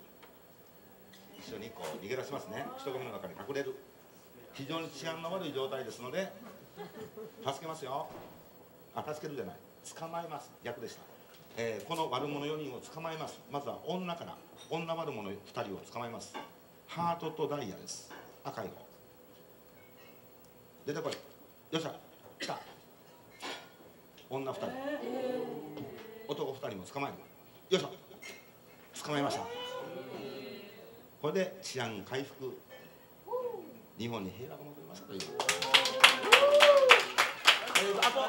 一緒にこう逃げ出しますね。人混みの中に隠れる。非常に治安の悪い状態ですので助けますよ。あ助けるじゃない。捕まえます。逆でした、えー、この悪者4人を捕まえます。まずは女から女悪者2人を捕まえます。ハートとダイヤです。赤い方。出てこい。よっしゃ。来た。女2人。男2人も捕まえるよいしょ。捕まえました。これで治安回復。日本に平和が戻りましたという、えー、あとあ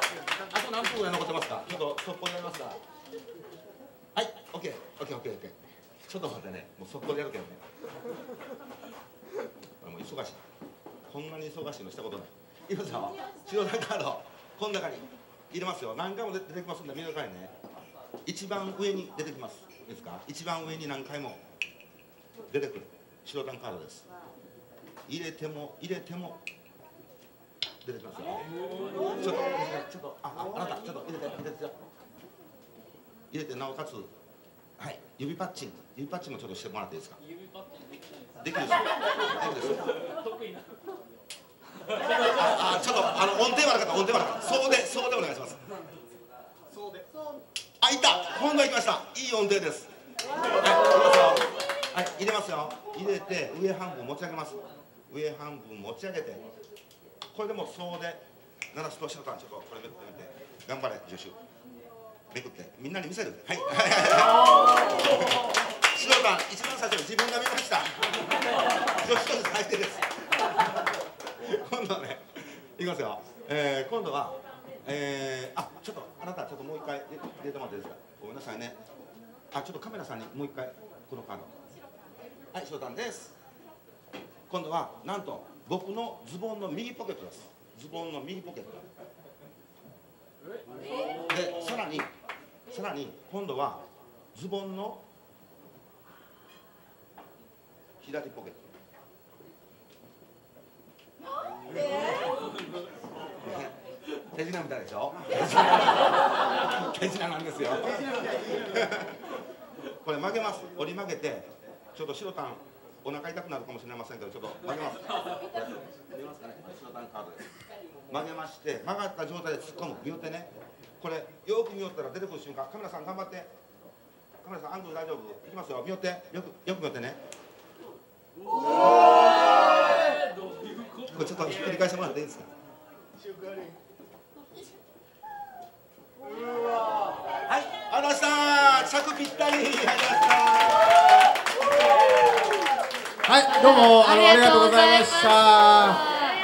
と何分ぐらい残ってますか？ちょっと速攻でやりますが。はい OKOKOKOK、OK OK OK、ちょっと待ってね。もう速攻でやるけどね。これもう忙しい。こんなに忙しいのしたことない。いきますよ白田カードこの中に入れますよ。何回も出てきますんで見てくださいね一番上に出てきます。いいですか？一番上に何回も出てくる。白タンカードです。入れても入れても出てきますよ。ちょっとちょっとあああなたちょっと入れて入れて入れて。なおかつはい。指パッチン。指パッチンもちょっとしてもらっていいですか？指パッチンできないできるでしょ？できるでしょ？得意な。ああちょっとあの音程悪かった音程悪かった。そうでそうでお願いします。そうであいた。今度は行きました。いい音程です。はい入れますよ。はい入れて上半分持ち上げます。上半分持ち上げてこれでもうそうで鳴らすとしのたんちょっとこれめくってみて頑張れ助手。めくってみんなに見せる。はい。しのたん一番最初に自分が見ました。助手として最低です。今度はねいきますよ、えー、今度はえー、あちょっとあなたちょっともう一回入れてもらっていいですか？ごめんなさいね。あちょっとカメラさんにもう一回このカード。はい翔太です。今度はなんと僕のズボンの右ポケットです。ズボンの右ポケット。でさらにさらに今度はズボンの左ポケット。手品みたいでしょ？手品なんですよ。これ曲げます。折り曲げてちょっと白タンお腹痛くなるかもしれませんけどちょっと曲げます。見えますかね。白タンカードです曲げまして曲がった状態で突っ込む。見よってね。これよく見よったら出てくる瞬間カメラさん頑張って。カメラさんアングル大丈夫？いきますよ。見よって。よくよく見よってね。これちょっとひっくり返してもらっていいですか？はい、ありました着ぴったりはい、どうもあのありがとうございました。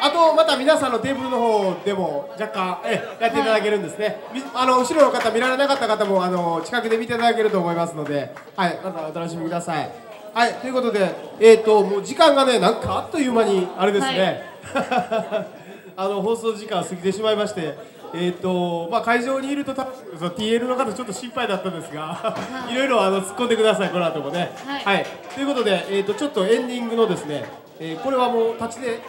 あとまた皆さんのテーブルの方でも若干えやっていただけるんですね。みあの後ろの方見られなかった方もあの近くで見ていただけると思いますので、はい、またお楽しみください。はい、ということで、えっ、ともう時間がねなんかあっという間にあれですね。あの放送時間過ぎてしまいまして。えーとまあ、会場にいると多分その TL の方ちょっと心配だったんですが、い。ろいろあの突っ込んでくださいこの後もね。はい、ということで、えー、とちょっとエンディングのですね、えーこれはもう立ちで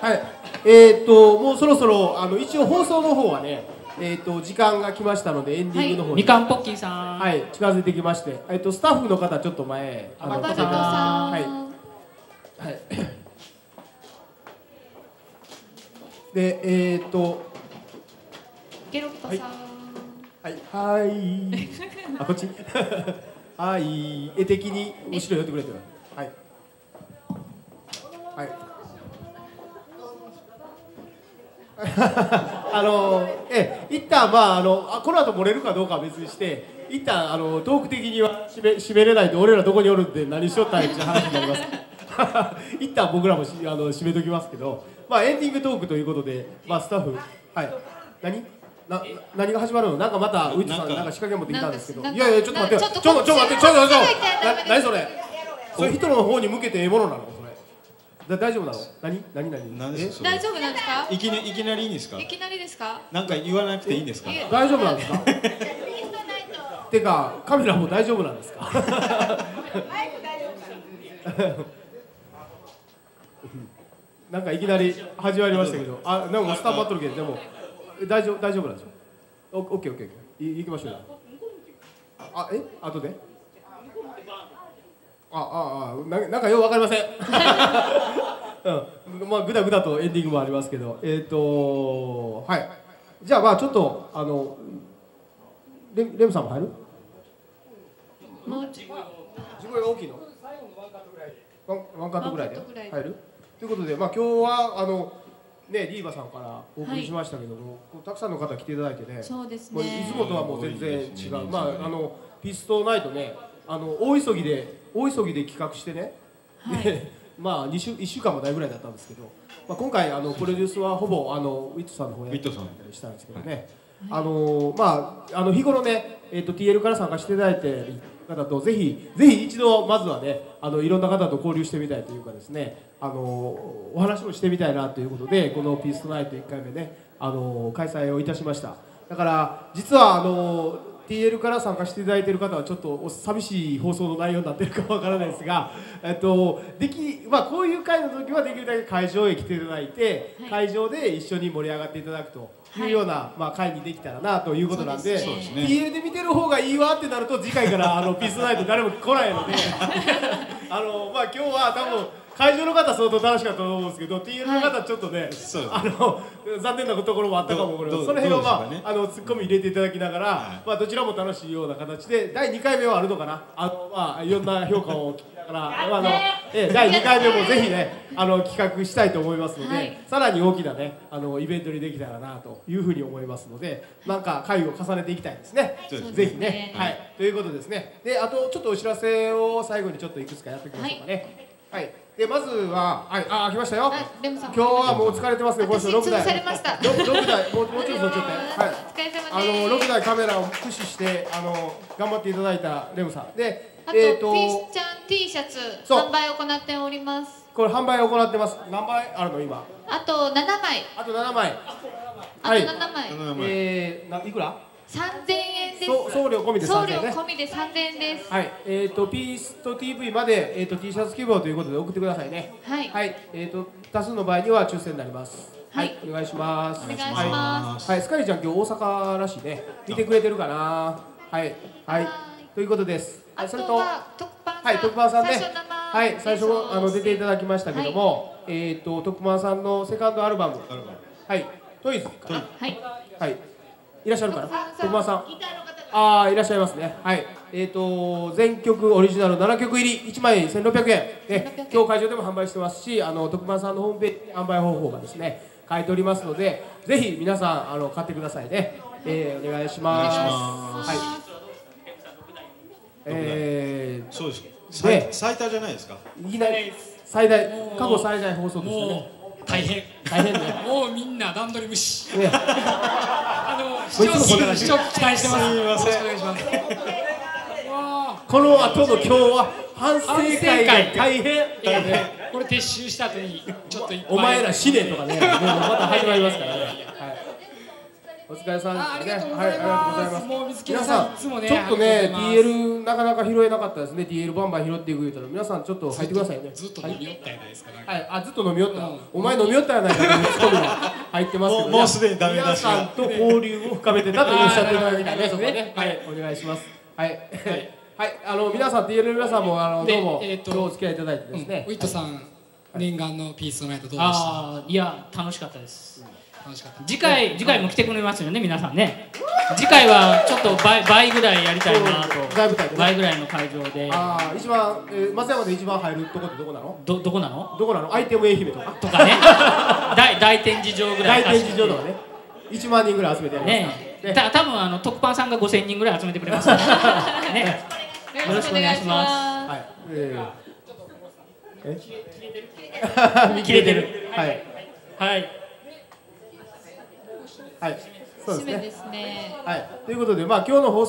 はい。えー、ともうそろそろあの一応放送の方はねえー、と時間が来ましたのでエンディングの方に、みかんポッキーさん。はい。近づいてきまして、えー、とスタッフの方ちょっと前へあの来ていただいてはい。はいでえっ、と。ゲロッパさん、はい。はいあこっち。はい。絵的に後ろ寄ってくれてる。はい。はい。あのえ一旦まああのあこの後漏れるかどうかは別にして一旦あのトーク的には締め締めれないと俺らどこにおるんで何しよったんやって話になります。一旦僕らもしあの締めときますけどまあエンディングトークということでまあスタッフはい。何？な何が始まるの？なんかまたウイッチさんなんか。仕掛け持ってきたんですけど。いやいやちょっと待ってよ。ちょっとちょっとちょっと待ってちょっとちょってな何それ？それ人の方に向けてええものなの？それ。だ大丈夫なの？何？何何何ですか大丈夫なんですか？いきないきなりいいんですか？いきなりですか？なんか言わなくていいんですか？大丈夫なんですか？てかカメラも大丈夫なんですか？なんかいきなり始まりましたけど。あなんかスタンバっとるけどでもえ大丈夫大丈夫なんですよ。オオッケーオッケーオッケー。い行きましょうよ。あえ？後で？あああななんかよくわかりません。うん、まあぐだぐだとエンディングもありますけど。えっ、とはい。じゃあまあちょっとあのレレムさんも入る？もうち地声が大きいの？ワンワンカットぐらいで。ワンカットぐらい入る？ということでまあ今日はあのねリーバさんからお送りしましたけども、こうたくさんの方来ていただいてねそうですもういねつもとはもう全然違う。まああのピストナイトねあの大急ぎで大急ぎで企画してね、で まあ2週1週間もないぐらいだったんですけど、まあ、今回あのプロデュースはほぼあのウィットさんの方やってたりしたんですけどね、あのまああの日頃ね、えー、と TL から参加していただいている方とぜひぜひ一度まずはねあのいろんな方と交流してみたいというかですねあのお話もしてみたいなということでこの「ピーストナイト」1回目ねあの開催をいたしました。だから実はあの TL から参加していただいている方はちょっとお寂しい放送の内容になってるかわからないですが、えっとできまあ、こういう会の時はできるだけ会場へ来ていただいて、会場で一緒に盛り上がっていただくというような、まあ、会にできたらなということなんでですね。TL で見てる方がいいわってなると次回からあのピースナイト誰も来ないので あの、まあ、今日は多分会場の方相当楽しかったと思うんですけど TL の方ちょっとね、あの残念なところもあったかもこれその辺はまあ、ね。あのツッコミ入れていただきながら、まあどちらも楽しいような形で第2回目はあるのかな？あのまあいろんな評価を聞きながら、まああのええ第2回目もぜひねあの企画したいと思いますので、はい。さらに大きなねあのイベントにできたらなというふうに思いますのでなんか回を重ねていきたいですね。そうですね。ぜひね、はい、ということですね。であとちょっとお知らせを最後にちょっといくつかやっておきましょうかね。はい。でまずははいあ来ましたよ。レムさん。今日はもう疲れてますね。この人私六台。潰されました。六六台もうもうちょっとそっちょっとはい。お疲れ様です。あの6台カメラを駆使してあの頑張っていただいたレムさん。であと、えっ、ピースちゃん T シャツそう。販売を行っております。これ販売を行ってます。何枚あるの今？あと7枚。あと7枚。あとはい。7枚。えー、ないくら？3000円です送料込みで3000円ね送料込みで3000円ですはい、えっ、ー、と、ピースト TV まで、えっ、と、T シャツ希望ということで送ってくださいね。はい。えっ、と、多数の場合には抽選になります。はい、お願いします。お願いしますはい、はいスカイちゃん、今日大阪らしいね。見てくれてるかな？はい、はい、ということです。はい、それと。はい、特番さんね。はい、最初、あの、出ていただきましたけども。えっ、と、特番さんのセカンドアルバム。はい、トイズかな？はい。はい。いらっしゃるかな。特番さん。ああいらっしゃいますね。はい。えっ、と全曲オリジナル7曲入り1枚1600円ね今日会場でも販売してますし、あの特番さんのホームページ販売方法がですね書いておりますので、ぜひ皆さんあの買ってくださいね。えー、お願いします。お願いしますはい。えー、そうですで最最多じゃないですかいきなり最大過去最大放送ですよね。大変大変ね。もうみんな段取り無視ね視聴視聴期待してますすいませんよろしくお願いしますこの後の今日は反省会が大変。これ撤収した後にちょっとお前ら死ねとかね、ねまた始まりますからね。はい。お疲れさんね。ありがとうございます。もう水木皆さん、さんいつもねちょっとね、ありがとうございます TL なかなか拾えなかったですね。TL バンバン拾っていく言うたら、皆さんちょっと入ってくださいね。ずっと飲みよったやないですかはい、あ、ずっと飲みよった。お前飲みよったやないか入ってますけど、もうすでにダメ皆さんと交流を深めてたとおっしゃっていただきたいね、そこね。はい、お願いします。はい。はい、あの皆さん TL の皆さんもあのでどうも今日お付き合いいただいてですねウ。ィットさん念願のピーストナイトどうでした？いや楽しかったです次回次回も来てくれますよね皆さんね。次回はちょっと倍倍ぐらいやりたいなと。大舞台でね。倍ぐらいの会場で。ああ、一番、えー、松山で一番入るとこってどこなの？どどこなの？どこなの？アイテム愛媛とか。とかね。大大展示場ぐらい大展示場とかね。一万人ぐらい集めてやりますねえ。た多分あの特番さんが5000人ぐらい集めてくれます。か らね。よろしくお願いします。はい。えー、え？切れてる。はい。はい。はい。そうですね。締めですねはい。ということで、まあ今日の放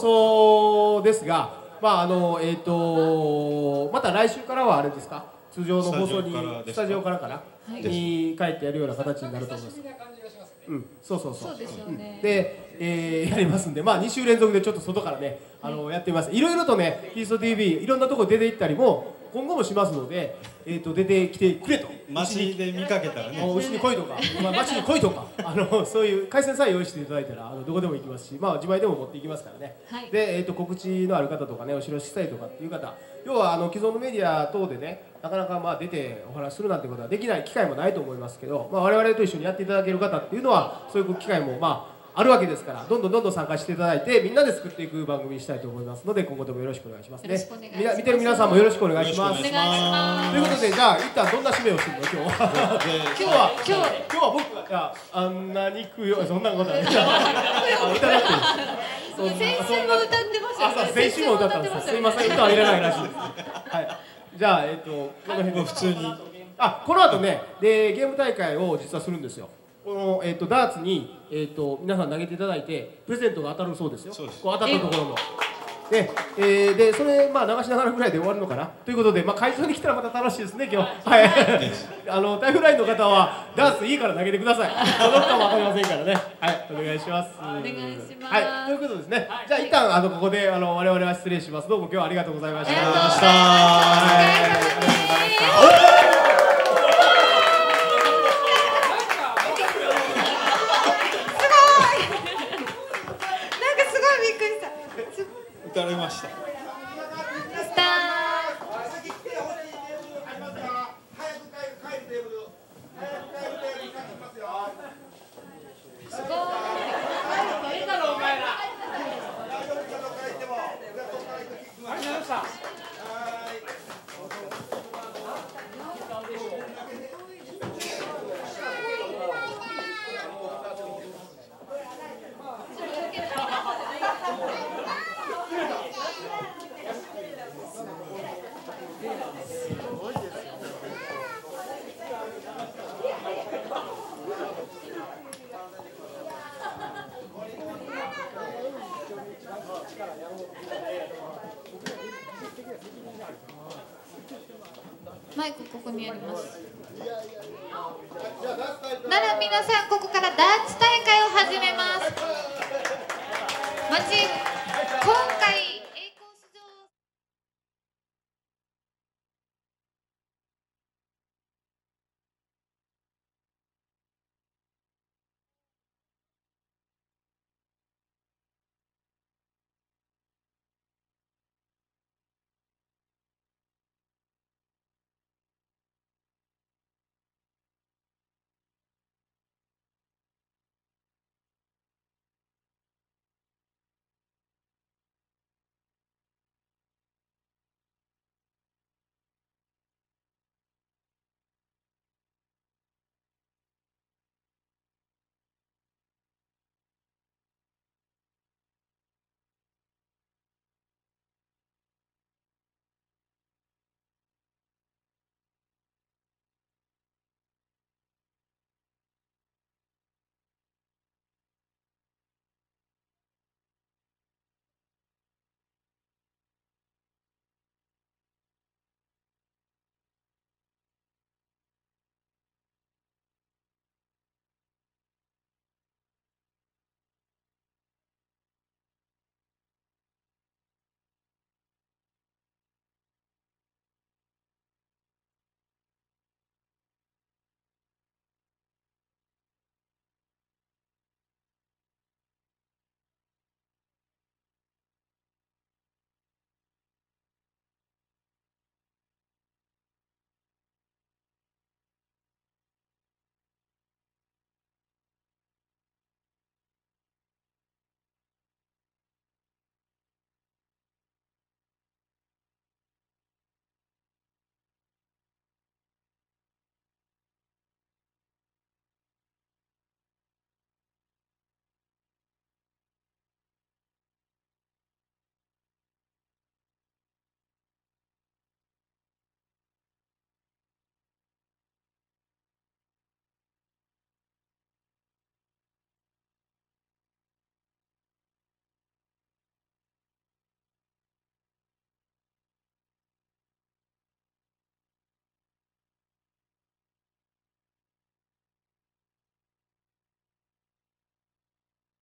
送ですが、まああのえっ、とまた来週からはあれですか？通常の放送にスタジオからかスタジオからかな、はいに帰ってやるような形になると思います。うん、そうそうそう。そうですよねうんで、えーやりますんで、まあ2週連続でちょっと外からね、あのやってみます。いろいろとね、ピースト TV いろんなとこ出て行ったりも今後もしますので、えっ、と出てきてくれと。街で見かけたらねおうちに来いとか、まあ、街に来いとか、あのそういう回線さえ用意していただいたら、あのどこでも行きますし、まあ自前でも持っていきますからね。はいで、えっ、と告知のある方とかね、お城したいとかっていう方、要はあの既存のメディア等でね、なかなかまあ出てお話しするなんてことはできない機会もないと思いますけど、まあ我々と一緒にやっていただける方っていうのは、そういう機会もまあ。あるわけですから、どんどんどんどん参加していただいて、みんなで作っていく番組にしたいと思いますので、今後ともよろしくお願いしますね。見てる皆さんもよろしくお願いします。ということで、じゃあ、一旦どんな締めをするの、今日は。今日は、今日は、今日は僕が、じゃあ、あんなに食うよ、そんなことない。あ、歌だって。先週も歌ってましたよ先週も歌ったんです。すいません、歌はいらないらしいです。はい。じゃあ、えっ、と、この辺で普通に。あ、この後ね、で、ゲーム大会を実はするんですよ。この、えっ、と、ダーツに、えっ、と、皆さん投げていただいて、プレゼントが当たるそうですよ。こう当たったところの。で、えー、で、それ、まあ、流しながらぐらいで終わるのかな。ということで、まあ、会場に来たらまた楽しいですね、今日。はい。あの、タイムラインの方は、ダーツいいから投げてください。届くかもわかりませんからね。はい、お願いします。お願いしますはい、ということですね。じゃあ、一旦、あの、ここで、あの、我々は失礼します。どうも、今日はありがとうございました。ありがとうございました。はい、ありがとうございました。なんかすごいびっくりした打たれましたスターすごいいいだろお前らありがとうございましたマ